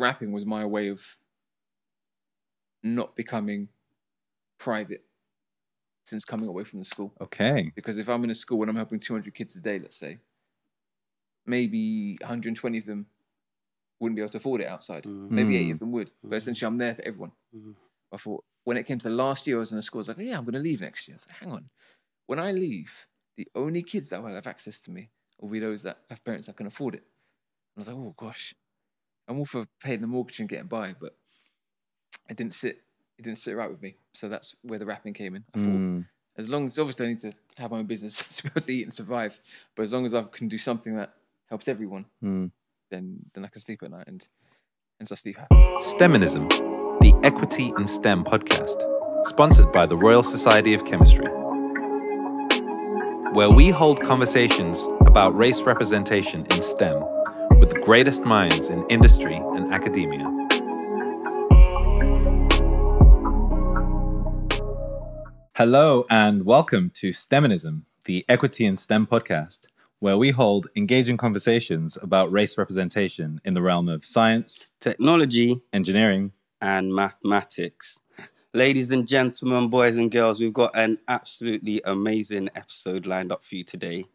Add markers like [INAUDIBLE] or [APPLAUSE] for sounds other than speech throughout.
rapping was my way of not becoming private since coming away from the school. Okay. Because if I'm in a school and I'm helping 200 kids a day, let's say, maybe 120 of them wouldn't be able to afford it outside. Mm. Maybe 80 mm. of them would. But mm. essentially, I'm there for everyone. I thought when it came to the last year I was in the school, I was like, yeah, I'm going to leave next year. I like, hang on. When I leave, the only kids that will have access to me will be those that have parents that can afford it. And I was like, oh gosh, I'm all for paying the mortgage and getting by, but it didn't sit. It didn't sit right with me. So that's where the rapping came in. I thought, Mm. as long as obviously I need to have my own business [LAUGHS] to be able to eat and survive, but as long as I can do something that helps everyone, Mm. then then I can sleep at night and hence I sleep happy. STEMinism, the Equity in STEM podcast, sponsored by the Royal Society of Chemistry, where we hold conversations about race representation in STEM with the greatest minds in industry and academia. Hello, and welcome to STEMinism, the Equity in STEM podcast, where we hold engaging conversations about race representation in the realm of science, technology engineering, and mathematics. Ladies and gentlemen, boys and girls, we've got an absolutely amazing episode lined up for you today.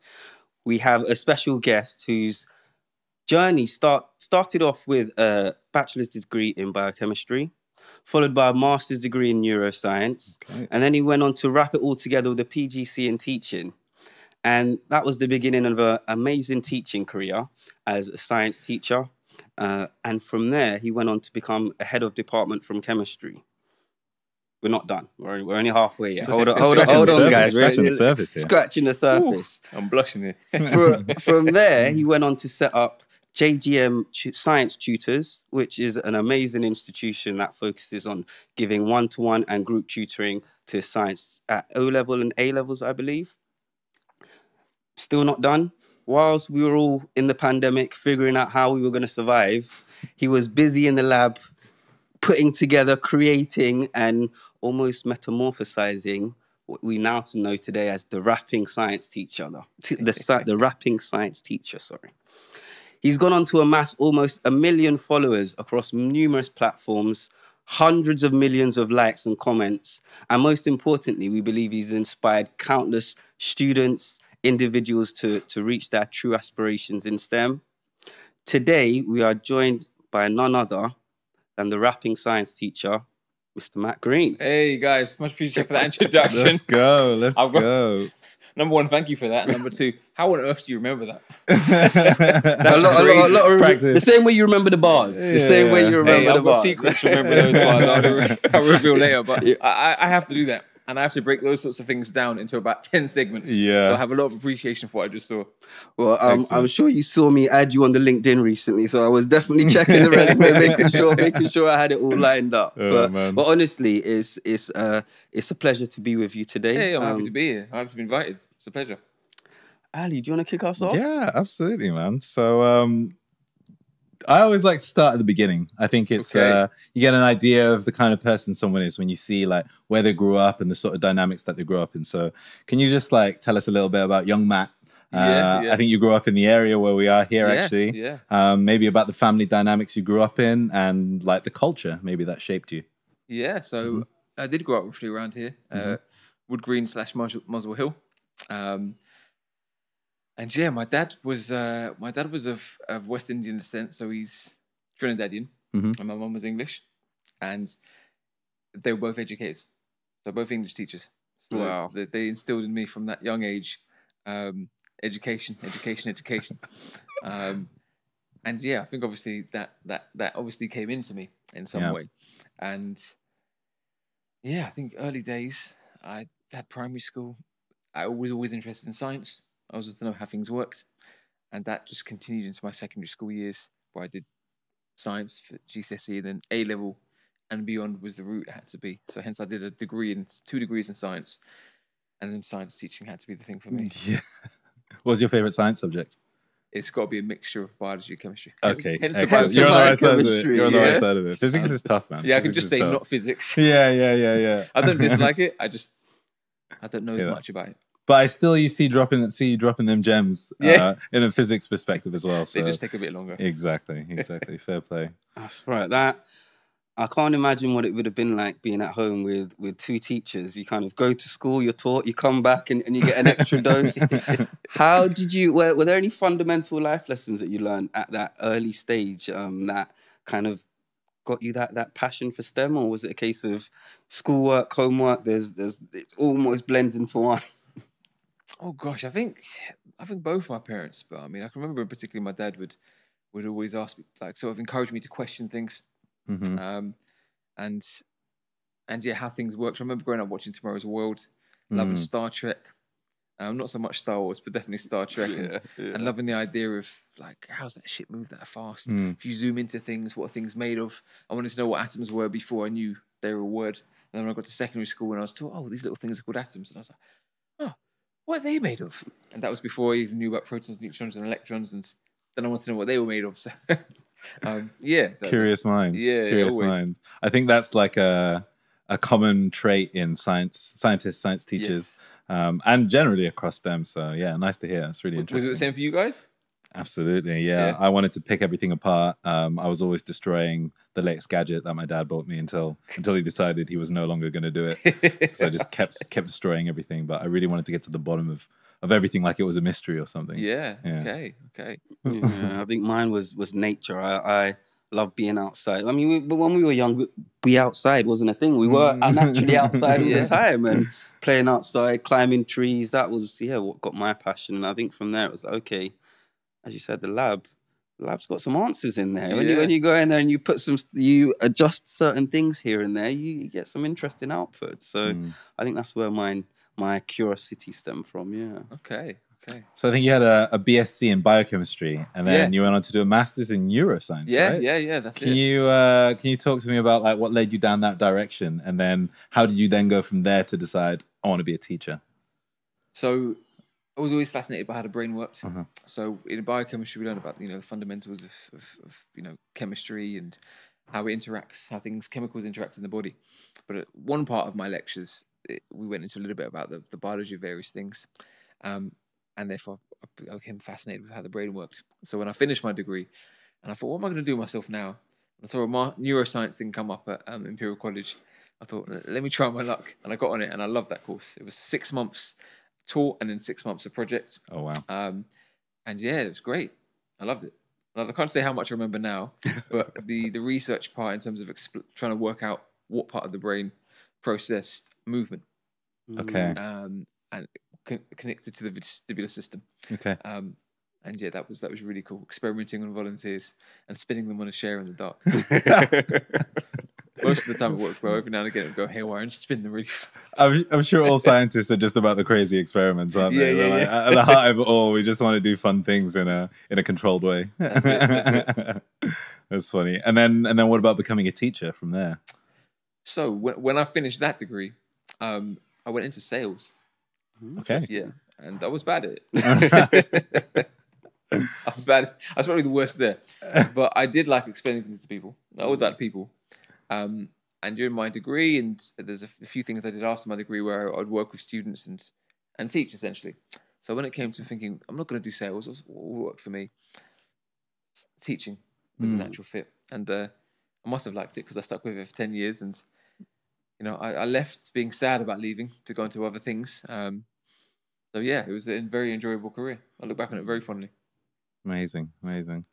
We have a special guest whose journey start, started off with a bachelor's degree in biochemistry, followed by a master's degree in neuroscience, Okay. and then he went on to wrap it all together with a PGC in teaching. And that was the beginning of an amazing teaching career as a science teacher. Uh, and from there, he went on to become a head of department from chemistry. We're not done. We're, we're only halfway yet. Hold on, hold on, hold on, surface, guys. Scratching the surface here. Scratching the surface. I'm blushing here. Fro- from there, he [LAUGHS] went on to set up JGM Science Tutors, which is an amazing institution that focuses on giving one to one and group tutoring to science at O level and A levels, I believe. Still not done. Whilst we were all in the pandemic figuring out how we were going to survive, he was busy in the lab putting together, creating, and almost metamorphosizing what we now know today as the rapping science teacher. The, the, the rapping science teacher, sorry. He's gone on to amass almost a million followers across numerous platforms, hundreds of millions of likes and comments. And most importantly, we believe he's inspired countless students, individuals to, to reach their true aspirations in STEM. Today, we are joined by none other than the rapping science teacher, Mr. Matt Green. Hey guys, much appreciated for that introduction. Let's go. Let's I've got- go. Number one, thank you for that. Number two, how on earth do you remember that? [LAUGHS] a lot, a lot, a lot of Practice. the same way you remember the bars. the same way you remember Hey, the I've got bars. secrets remember those bars. I'll, re- I'll reveal later, but [LAUGHS] I, I- I have to do that. And I have to break those sorts of things down into about [LAUGHS] 10 segments. Yeah. So I have a lot of appreciation for what I just saw. Well, um, I'm sure you saw me add you on the LinkedIn recently, so I was definitely checking the resume, [LAUGHS] making sure, making sure I had it all lined up. Oh, but, man. but honestly, it's it's uh it's a pleasure to be with you today. Hey, I'm happy Um, to be here. I'm happy to be invited. It's a pleasure. Ali, do you want to kick us off? Yeah, absolutely, man. So um I always like to start at the beginning. I think it's Okay. uh you get an idea of the kind of person someone is when you see like where they grew up and the sort of dynamics that they grew up in. So can you just like tell us a little bit about young Matt? Uh, Yeah, yeah. I think you grew up in the area where we are here Yeah, actually. yeah. Um, maybe about the family dynamics you grew up in and like the culture maybe that shaped you. Yeah, so Mm-hmm. I did grow up roughly around here, uh, Wood Green slash Muswell Muswell Hill. Um, and yeah, my dad was uh, my dad was of, of West Indian descent, so he's Trinidadian, Mhm. and my mum was English, and they were both educators, so both English teachers. So Wow. they, they instilled in me from that young age um, education, education, education. [LAUGHS] um, and yeah, I think obviously that that that obviously came into me in some Yeah. way, and yeah, I think early days I had primary school. I was always interested in science. I was just to know how things worked, and that just continued into my secondary school years, where I did science for GCSE, and then A level and beyond was the route it had to be. So hence I did a degree in two degrees in science, and then science teaching had to be the thing for me. [LAUGHS] Yeah. What was your favorite science subject? It's got to be a mixture of biology and chemistry. Okay, hence the You're on the right side of it. You're on the right side of it. Physics is tough, man. Yeah, I can just say tough. not physics. Yeah, yeah, yeah, yeah. [LAUGHS] I don't [LAUGHS] dislike it. I just I don't know as much about it. But I still you see dropping see you dropping them gems Yeah. uh, in a physics perspective as well. [LAUGHS] So They just take a bit longer. exactly, [LAUGHS] exactly, fair play. That's right. That I can't imagine what it would have been like being at home with with two teachers. You kind of go to school, you're taught, you come back, and, and you get an extra dose. [LAUGHS] How did you? Were, were there any fundamental life lessons that you learned at that early stage um, that kind of got you that that passion for STEM, or was it a case of schoolwork, homework? There's there's it almost blends into one. Oh gosh, I think I think both my parents, but I mean, I can remember particularly my dad would would always ask me, like, sort of encourage me to question things, Mhm. um, and and yeah, how things worked. I remember growing up watching Tomorrow's World, loving Mm. Star Trek. Um, not so much Star Wars, but definitely Star Trek, and, [LAUGHS] and loving the idea of like, how's that shit move that fast? Mm. If you zoom into things, what are things made of? I wanted to know what atoms were before I knew they were a word. And then when I got to secondary school and I was taught, oh, these little things are called atoms, and I was like, what are they made of? And that was before I even knew about protons, neutrons, and electrons. And then I wanted to know what they were made of. So, [LAUGHS] um, yeah, that- Curious mind. yeah, curious always. mind. I think that's like a a common trait in science scientists, science teachers, yes. um, and generally across them. So yeah, nice to hear. That's really interesting. Was it the same for you guys? Absolutely, yeah. Yeah. I wanted to pick everything apart. Um, I was always destroying the latest gadget that my dad bought me until until he decided he was no longer going to do it. So I just kept [LAUGHS] kept destroying everything. But I really wanted to get to the bottom of of everything, like it was a mystery or something. yeah, Yeah. Okay. Okay. yeah, I think mine was was nature. I, I love being outside. I mean, we, but when we were young, we, be outside wasn't a thing. We were Mm. [LAUGHS] naturally outside all [LAUGHS] Yeah. the time and playing outside, climbing trees. That was yeah what got my passion. And I think from there it was like, okay, as you said, the lab. The lab's got some answers in there. When you when you go in there and you put some, you adjust certain things here and there, you, you get some interesting output. So Mm. I think that's where mine my curiosity stemmed from. Yeah. Okay. Okay. So I think you had a, a BSc in biochemistry, and then Yeah. you went on to do a master's in neuroscience. Yeah. right? Yeah. Yeah. That's Can it. you uh, can you talk to me about like what led you down that direction, and then how did you then go from there to decide I want to be a teacher? So I was always fascinated by how the brain worked. Uh-huh. So in biochemistry, we learn about you know the fundamentals of, of, of you know chemistry and how it interacts, how things chemicals interact in the body. But at one part of my lectures, it, we went into a little bit about the, the biology of various things, um, and therefore I became fascinated with how the brain worked. So when I finished my degree, and I thought, what am I going to do myself now? I saw a neuroscience thing come up at um, Imperial College. I thought, let me try my luck, and I got on it, and I loved that course. It was six months taught and then six months of project. Oh wow! Um, and yeah, it was great. I loved it. And I can't say how much I remember now, [LAUGHS] but the the research part in terms of expl- trying to work out what part of the brain processed movement Okay, um, and con- connected to the vestibular system. okay. Um, and yeah, that was that was really cool. Experimenting on volunteers and spinning them on a chair in the dark. [LAUGHS] [LAUGHS] Most of the time it worked well. Every now and again it would go haywire and spin them really fast. I'm, I'm sure all scientists are just about the crazy experiments, aren't they? Yeah, yeah, like, yeah. At the heart of it all, we just want to do fun things in a in a controlled way. That's it, that's [LAUGHS] That's funny. And then and then what about becoming a teacher from there? So when, when I finished that degree, um, I went into sales. Okay. Yeah, and I was bad at it. [LAUGHS] [LAUGHS] I was bad. I was probably the worst there, but I did like explaining things to people. I always liked people. Um, and during my degree, and there's a few things I did after my degree where I'd work with students and and teach essentially. So when it came to thinking, I'm not going to do sales. What will work for me? Teaching was a Mm. natural fit, and uh, I must have liked it because I stuck with it for ten years. And you know, I, I left being sad about leaving to go into other things. Um, so yeah, it was a very enjoyable career. I look back on it very fondly. Amazing, amazing.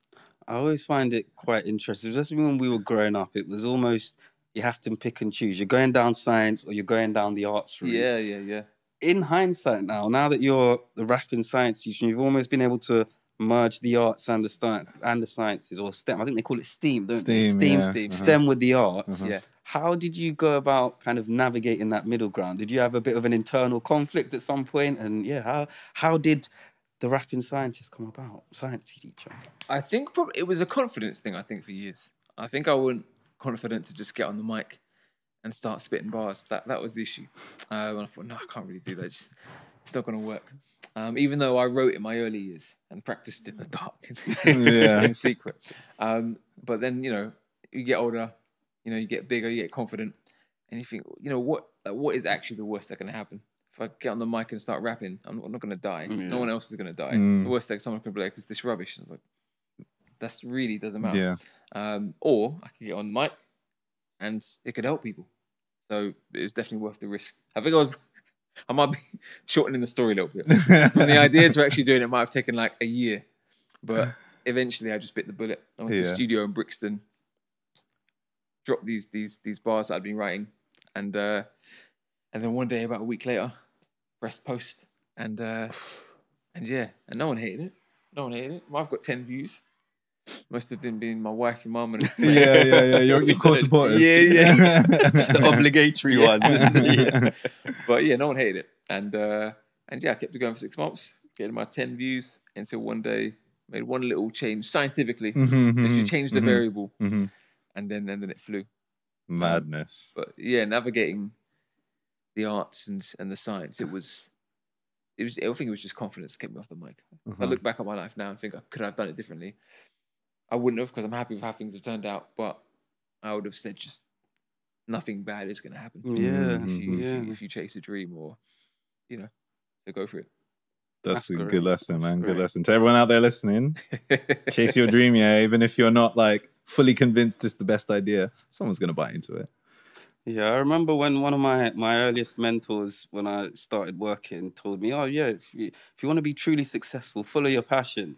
I always find it quite interesting, especially when we were growing up. It was almost you have to pick and choose. You're going down science or you're going down the arts route. Yeah, yeah, yeah. In hindsight, now, now that you're the rapping science teacher, you've almost been able to merge the arts and the science and the sciences, or STEM. I think they call it STEAM, don't they? Steam, STEAM, yeah. STEAM. Uh-huh. STEM with the arts. Mhm. Yeah. How did you go about kind of navigating that middle ground? Did you have a bit of an internal conflict at some point? And yeah, how how did the rapping scientist come about? Science teacher. I think probably it was a confidence thing. I think for years, I think I wasn't confident to just get on the mic and start spitting bars. That that was the issue. Um, and I thought, no, I can't really do that. Just it's not going to work. Um, even though I wrote in my early years and practiced in the dark, [LAUGHS] Yeah. in secret. Um, but then you know, you get older, you know, you get bigger, you get confident, and you think, you know, what like, what is actually the worst that can happen? If I get on the mic and start rapping, I'm not, I'm not gonna die. Yeah. No one else is gonna die. Mm. The worst thing someone could be like, "Is this rubbish?" And I was like, "That's really doesn't matter." Yeah. Um, or I could get on the mic, and it could help people. So it was definitely worth the risk. I think I was. [LAUGHS] I might be [LAUGHS] shortening the story a little bit. [LAUGHS] From the idea to actually doing it might have taken like a year, but [SIGHS] eventually I just bit the bullet. I went to Yeah. a studio in Brixton, dropped these these these bars that I'd been writing, and uh, and then one day about a week later, pressed post, and uh, [SIGHS] and yeah, and no one hated it. No one hated it. I've got ten views. Most of them being my wife and mum and [LAUGHS] yeah, yeah, yeah. Your, your [LAUGHS] core supporters. Yeah, yeah. [LAUGHS] the obligatory Yeah. ones. Yeah. but yeah, no one hated it, and uh, and yeah, I kept it going for six months, getting my ten views until one day made one little change scientifically. Mhm, Literally mhm, changed the mhm, variable, mhm. and then and then it flew. Madness. But yeah, navigating the arts and and the science, it was. It was. I think it was just confidence that kept me off the mic. If I mm-hmm. look back at my life now and think I could have done it differently, I wouldn't have because I'm happy with how things have turned out. But I would have said just nothing bad is going to happen. Yeah, mm-hmm. if you, if, you, if you chase a dream or you know so go for it That's, That's a great. good lesson, That's man. Good great. lesson. To everyone out there listening, [LAUGHS] chase your dream, yeah. Even if you're not like fully convinced it's the best idea, someone's gonna buy into it. Yeah, I remember when one of my, my earliest mentors, when I started working, told me, "Oh yeah, if you if you want to be truly successful, follow your passion."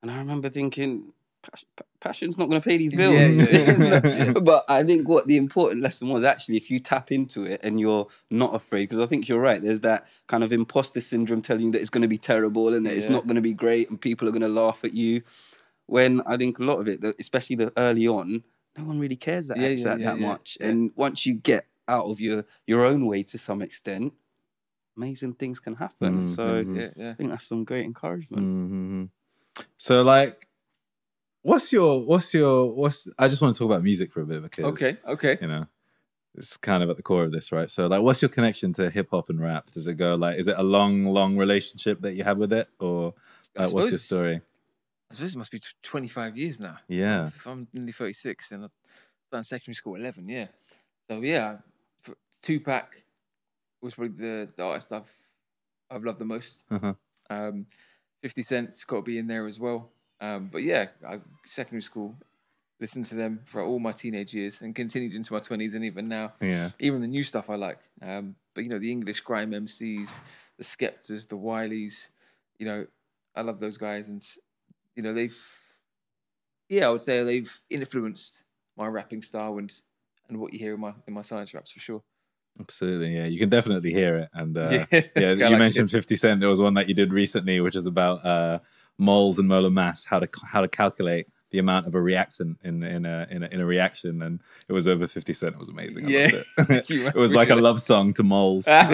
And I remember thinking, "Pas- "Passion's not going to pay these bills." Yeah, yeah, yeah. Yeah. But I think what the important lesson was actually, if you tap into it and you're not afraid, because I think you're right. There's that kind of imposter syndrome telling you that it's going to be terrible and that it's not going to be great and people are going to laugh at you. When I think a lot of it, especially the early on, no one really cares that Yeah, yeah, that, yeah, that much. And once you get out of your your own way to some extent, amazing things can happen. Mm, So mhm. yeah yeah I think that's some great encouragement. Mhm. So, like, what's your, what's your, what's? I just want to talk about music for a bit because, okay okay you know, it's kind of at the core of this, right? So, like, what's your connection to hip hop and rap? Does it go like, is it a long, long relationship that you have with it, or like, what's your story? I suppose it must be tw- 25 years now Yeah. if I'm nearly 36 and I started secondary school 11 yeah so yeah Tupac was probably the, the artist I've I've loved the most Uh-huh. um 50 Cent's got to be in there as well um but yeah I, secondary school listened to them for all my teenage years and continued into my 20s and even now Yeah. even the new stuff I like. Um, but you know, the English grime MCs, the Skeptas, the Wileys, you know, I love those guys, and you know, they've, yeah, I would say they've influenced my rapping style and and what you hear in my in my science raps for sure. Absolutely, yeah. You can definitely hear it. And uh, Yeah. [LAUGHS] yeah, you like mentioned it. 50 Cent. There was one that you did recently, which is about uh, moles and molar mass, how to how to calculate the amount of a reactant in in a in a, in a reaction, and it was over 50 Cent. It was amazing. I Yeah. loved it. [LAUGHS] [LAUGHS] It was like a love song to moles. That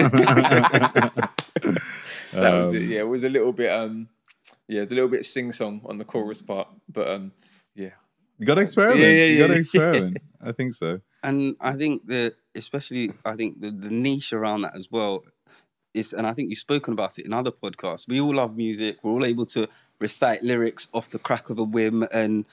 was it. Yeah, it was a little bit um, yeah, it was a little bit sing song on the chorus part, but um, yeah, You got to experiment. Yeah, yeah, you got to [LAUGHS] experiment. I think so. And I think that especially I think the, the niche around that as well is and I think you've spoken about it in other podcasts. We all love music. We're all able to recite lyrics off the crack of a whim and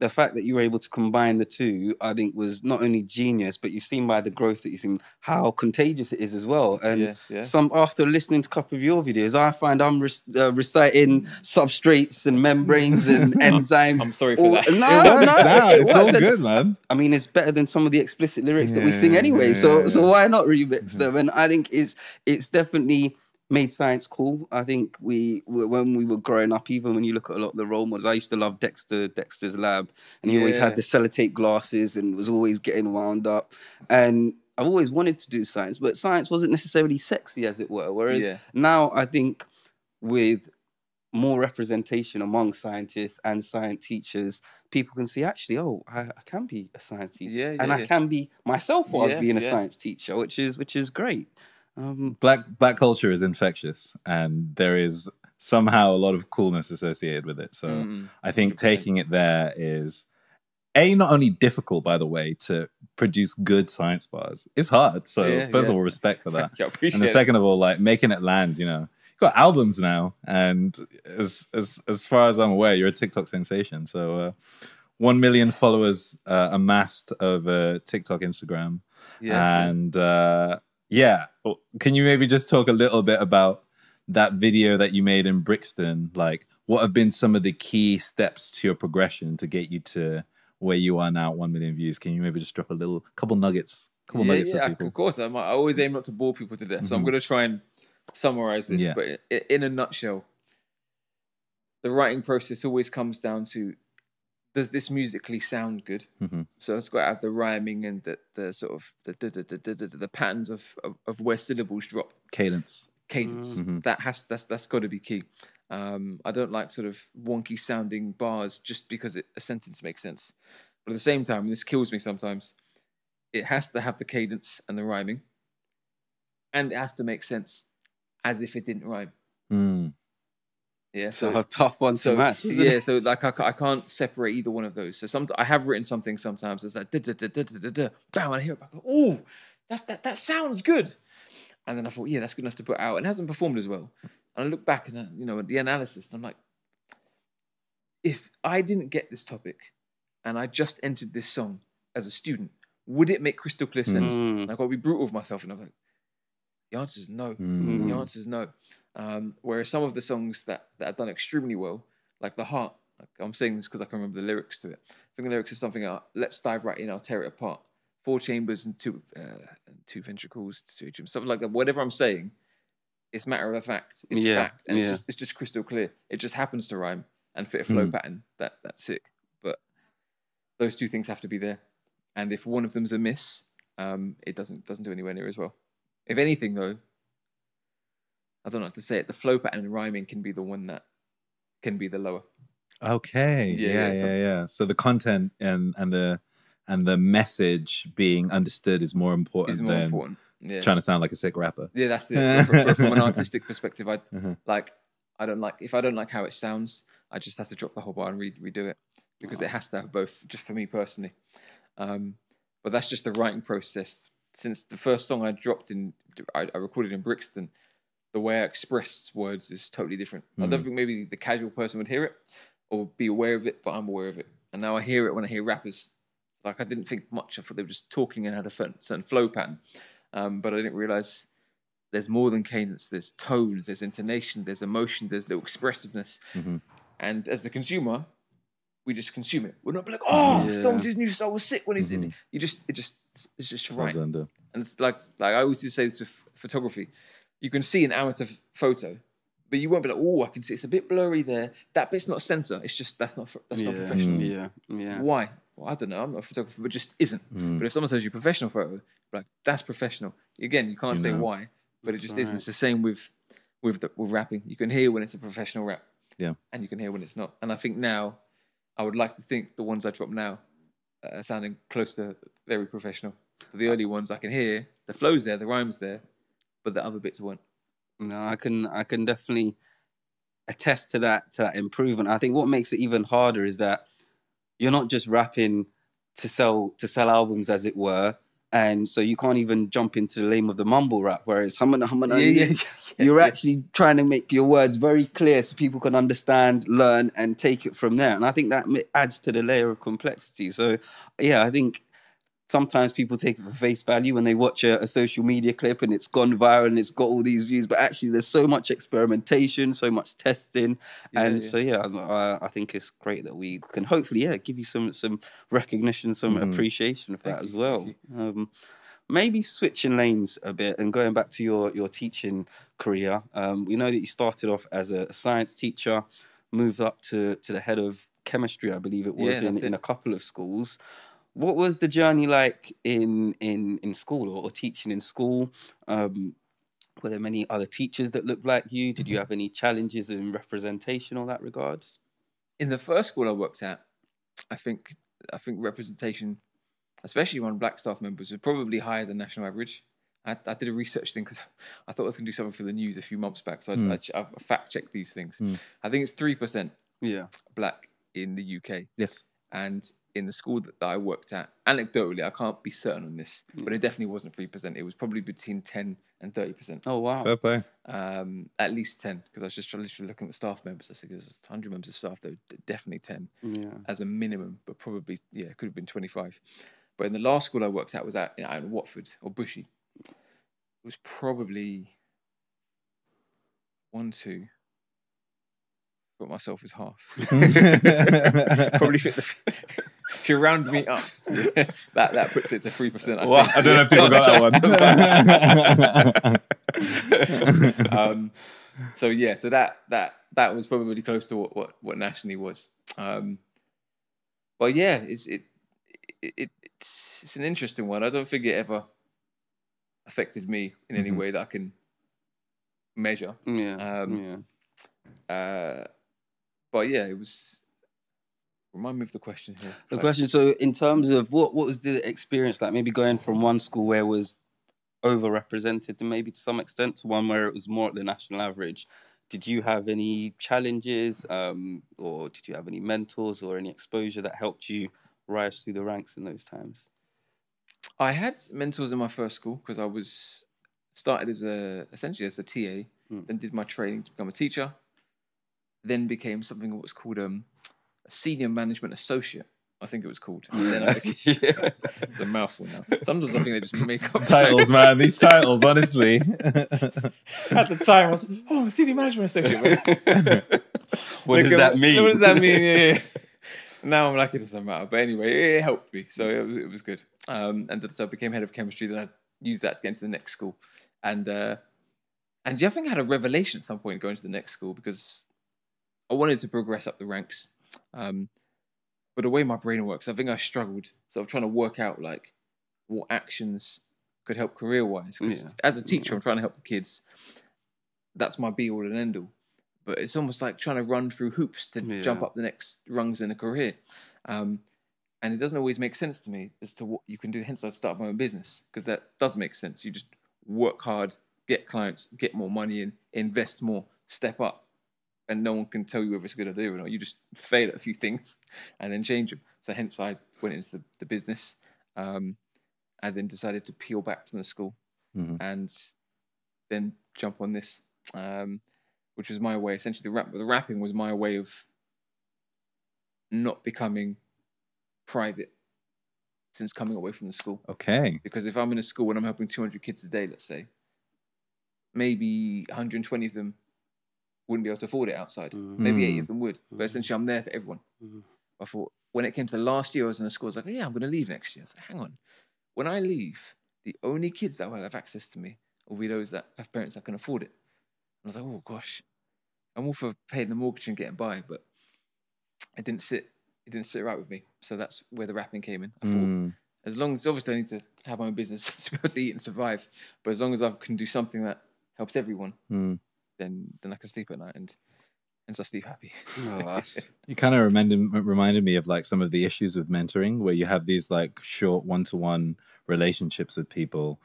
the fact that you were able to combine the two, I think, was not only genius, but you've seen by the growth that you've seen how contagious it is as well. And yeah, yeah. some after listening to a couple of your videos, I find I'm rec- uh, reciting substrates and membranes and [LAUGHS] enzymes. I'm sorry for all- that. [LAUGHS] No, it works no, now. it It's all good, man. I mean, it's better than some of the explicit lyrics that we sing anyway. yeah, so, yeah, so why not remix them? And I think it's it's definitely made science cool. I think we when we were growing up, even when you look at a lot of the role models, I used to love Dexter, Dexter's Lab, and he always had the sellotape glasses and was always getting wound up. And I've always wanted to do science, but science wasn't necessarily sexy, as it were. Whereas Yeah. now, I think with more representation among scientists and science teachers, people can see actually, oh, I, I can be a science teacher, Yeah, and yeah, I can be myself whilst Yeah, being a yeah. science teacher, which is which is great. Um, Black black culture is infectious, and there is somehow a lot of coolness associated with it. So. Mm, I think 100%. taking it there is a not only difficult, by the way, to produce good science bars. It's hard. So Yeah, first yeah. of all, respect for [LAUGHS] that. Thank you, I appreciate and the it. second of all, like making it land. You know, you've got albums now, and as as as far as I'm aware, you're a TikTok sensation. So uh, one million followers uh, amassed over TikTok, Instagram, yeah, and uh, Yeah. Can you maybe just talk a little bit about that video that you made in Brixton? Like, what have been some of the key steps to your progression to get you to where you are now, one million views? Can you maybe just drop a little couple nuggets, couple yeah, nuggets yeah, people? of course. I'm, I always aim not to bore people to death, so I'm Mhm. going to try and summarize this. Yeah. But in a nutshell, the writing process always comes down to does this musically sound good? Mhm. So it's got to have the rhyming and the, the sort of the, the, patterns of, of, of where syllables drop, Cadence. cadence. Mhm. That has that's that's got to be key. Um, I don't like sort of wonky sounding bars just because it, a sentence makes sense. But at the same time, this kills me sometimes. It has to have the cadence and the rhyming, and it has to make sense as if it didn't rhyme. Mm. Yeah, So so a tough one to match. Yeah, It? so like I, I can't separate either one of those. So some I have written something sometimes it's like da da da da da da da. Bam! I hear it back. Oh, that's that that sounds good. And then I thought, yeah, that's good enough to put out. And it hasn't performed as well. And I look back and uh, you know at the analysis, and I'm like, if I didn't get this topic, and I just entered this song as a student, would it make crystal clear sense? Mm. And I've got to be brutal with myself, and I'm like, the answer is no. Mm. The answer is no. Um, whereas some of the songs that, that have done extremely well, like The Heart, like I'm saying this because I can remember the lyrics to it. I think the lyrics is something like, let's dive right in, I'll tear it apart. Four chambers and two uh, and two ventricles, two gyms, something like that. Whatever I'm saying, it's matter of fact. It's Yeah, fact. And it's, yeah. just, it's just crystal clear. It just happens to rhyme and fit a flow Mm. pattern. That That's it. But those two things have to be there. And if one of them's a miss, um, it doesn't doesn't do anywhere near as well. If anything, though, I don't know how to say it. The flow pattern and rhyming can be the one that can be the lower. Okay. Yeah, Yeah, yeah, yeah, so- yeah, So the content and and the and the message being understood is more important Is more than important. Yeah, trying to sound like a sick rapper. yeah, that's it. [LAUGHS] From, from an artistic perspective, I Uh-huh. like. I don't like if I don't like how it sounds. I just have to drop the whole bar and re- redo it because it has to have both. Just for me personally, um, but that's just the writing process. Since the first song I dropped in, I, I recorded in Brixton. The way I express words is totally different. I don't think maybe the casual person would hear it or be aware of it, but I'm aware of it. And now I hear it when I hear rappers. Like I didn't think much. I thought they were just talking and had a certain, flow pattern, um, but I didn't realize there's more than cadence. There's tones. There's intonation. There's emotion. There's little expressiveness. Mhm. And as the consumer, we just consume it. We're not like, oh, Yeah. Stones' new song was sick when he's Mhm. in. You just, it just, it's just right. And it's like, like I always used to say this with photography. You can see an amateur photo, but you won't be like, oh, I can see it's a bit blurry there. That bit's not center. It's just that's not that's not professional. yeah, yeah. Why? Well, I don't know. I'm not a photographer, but just isn't. Mm. But if someone says you professional photo, like that's professional. Again, you can't You say know. why, but it just isn't. It's the same with with the, with rapping. You can hear when it's a professional rap, Yeah. and you can hear when it's not. And I think now, I would like to think the ones I drop now are sounding close to very professional. The early ones I can hear the flow's there, the rhymes there, but the other bits weren't. No, I can I can definitely attest to that to that improvement. I think what makes it even harder is that you're not just rapping to sell to sell albums as it were. And so you can't even jump into the lane of the mumble rap, whereas humana, humana, Yeah, yeah, you're yeah. actually trying to make your words very clear so people can understand, learn, and take it from there. And I think that adds to the layer of complexity. So, yeah, I think sometimes people take it for face value when they watch a, a social media clip and it's gone viral and it's got all these views. But actually, there's so much experimentation, so much testing, Yeah, and yeah. so yeah, I, I think it's great that we can hopefully yeah give you some some recognition, some Mhm. appreciation for Thank that as well. Um, maybe switching lanes a bit and going back to your your teaching career. Um, we know that you started off as a science teacher, moved up to to the head of chemistry, I believe it was Yeah, in, in a couple of schools. What was the journey like in in in school or, or teaching in school? Um, were there many other teachers that looked like you? Did you have any challenges in representation or that regard? in the first school I worked at, I think I think representation, especially among black staff members, was probably higher than national average. I, I did a research thing because [LAUGHS] I thought I was going to do something for the news a few months back, so I, Hmm. I, I fact checked these things. Hmm. I think it's three percent Yeah. black in the UK, Yes. and in the school that, that I worked at, anecdotally, I can't be certain on this, but it definitely wasn't three percent. It was probably between ten and thirty percent Oh wow. Fair play. um, at least 10 because I was just literally looking at the staff members. I said there's 100 members of staff, though, definitely 10 Yeah. as a minimum, but probably, yeah, it could have been 25. But in the last school I worked at was at, out in Watford or Bushey. It was probably one, two. Put myself as half. [LAUGHS] probably fit the. [LAUGHS] if you round me up, [LAUGHS] that that puts it to three percent. I, Well, think. I don't know if people got that one. um, so yeah, so that that that was probably close to what what, what nationally was. Um, but yeah, it's it, it, it it's it's an interesting one. I don't think it ever affected me in any Mhm. way that I can measure. Yeah. Um, yeah. Uh, but yeah, it was. Remind me of the question here. The Like, question. So, in terms of what what was the experience like? Maybe going from one school where it was overrepresented, to maybe to some extent, to one where it was more at the national average. Did you have any challenges, um, or did you have any mentors or any exposure that helped you rise through the ranks in those times? I had mentors in my first school because I was started as a essentially as a TA, Mm. then did my training to become a teacher, then became something that was called um, a senior management associate. I think it was called. And then I became [LAUGHS] yeah. the mouthful now. Sometimes I think they just make up titles, man. These titles, honestly. [LAUGHS] At the time, I was oh, I'm a senior management associate. [LAUGHS] What does that mean? What does that mean? Yeah, yeah. now I'm like, it doesn't matter. But anyway, it helped me. So it was, it was good. Um, and then- so I became head of chemistry. Then I used that to get into the next school. And uh, and yeah, I think I had a revelation at some point going to the next school because I wanted to progress up the ranks. Um, but the way my brain works, I think I struggled. So I'm trying to work out like what actions could help career wise. Yeah. As a teacher, I'm trying to help the kids. That's my be all and end all. But it's almost like trying to run through hoops to jump up the next rungs in a career. Um, and it doesn't always make sense to me as to what you can do. Hence, I started my own business because that does make sense. You just work hard, get clients, get more money in, invest more, step up, and no one can tell you whether it's a good idea or not. You just fail at a few things and then change them. So hence, I went into the, the business, um, and then decided to peel back from the school Mhm. and then jump on this, um, which was my way. Essentially, the rap, the rapping was my way of not becoming private since coming away from the school. okay. Because if I'm in a school and I'm helping 200 kids a day, let's say, maybe 120 of them wouldn't be able to afford it outside. Mm. Maybe 80 Mm. of them would. But essentially, I'm there for everyone. Mhm. I thought when it came to the last year I was in the school, I was like, yeah, I'm going to leave next year. I was like, hang on. When I leave, the only kids that will have access to me will be those that have parents that can afford it. And I was like, oh gosh, I'm all for paying the mortgage and getting by, but it didn't sit. It didn't sit right with me. So that's where the rapping came in. I thought, Mm. as long as obviously I need to have my own business [LAUGHS] to be able to eat and survive, but as long as I can do something that helps everyone, Mm. Then then I can sleep at night and and so I sleep happy. Oh, [LAUGHS] You kind of reminded reminded me of like some of the issues with mentoring, where you have these like short one to one relationships with people,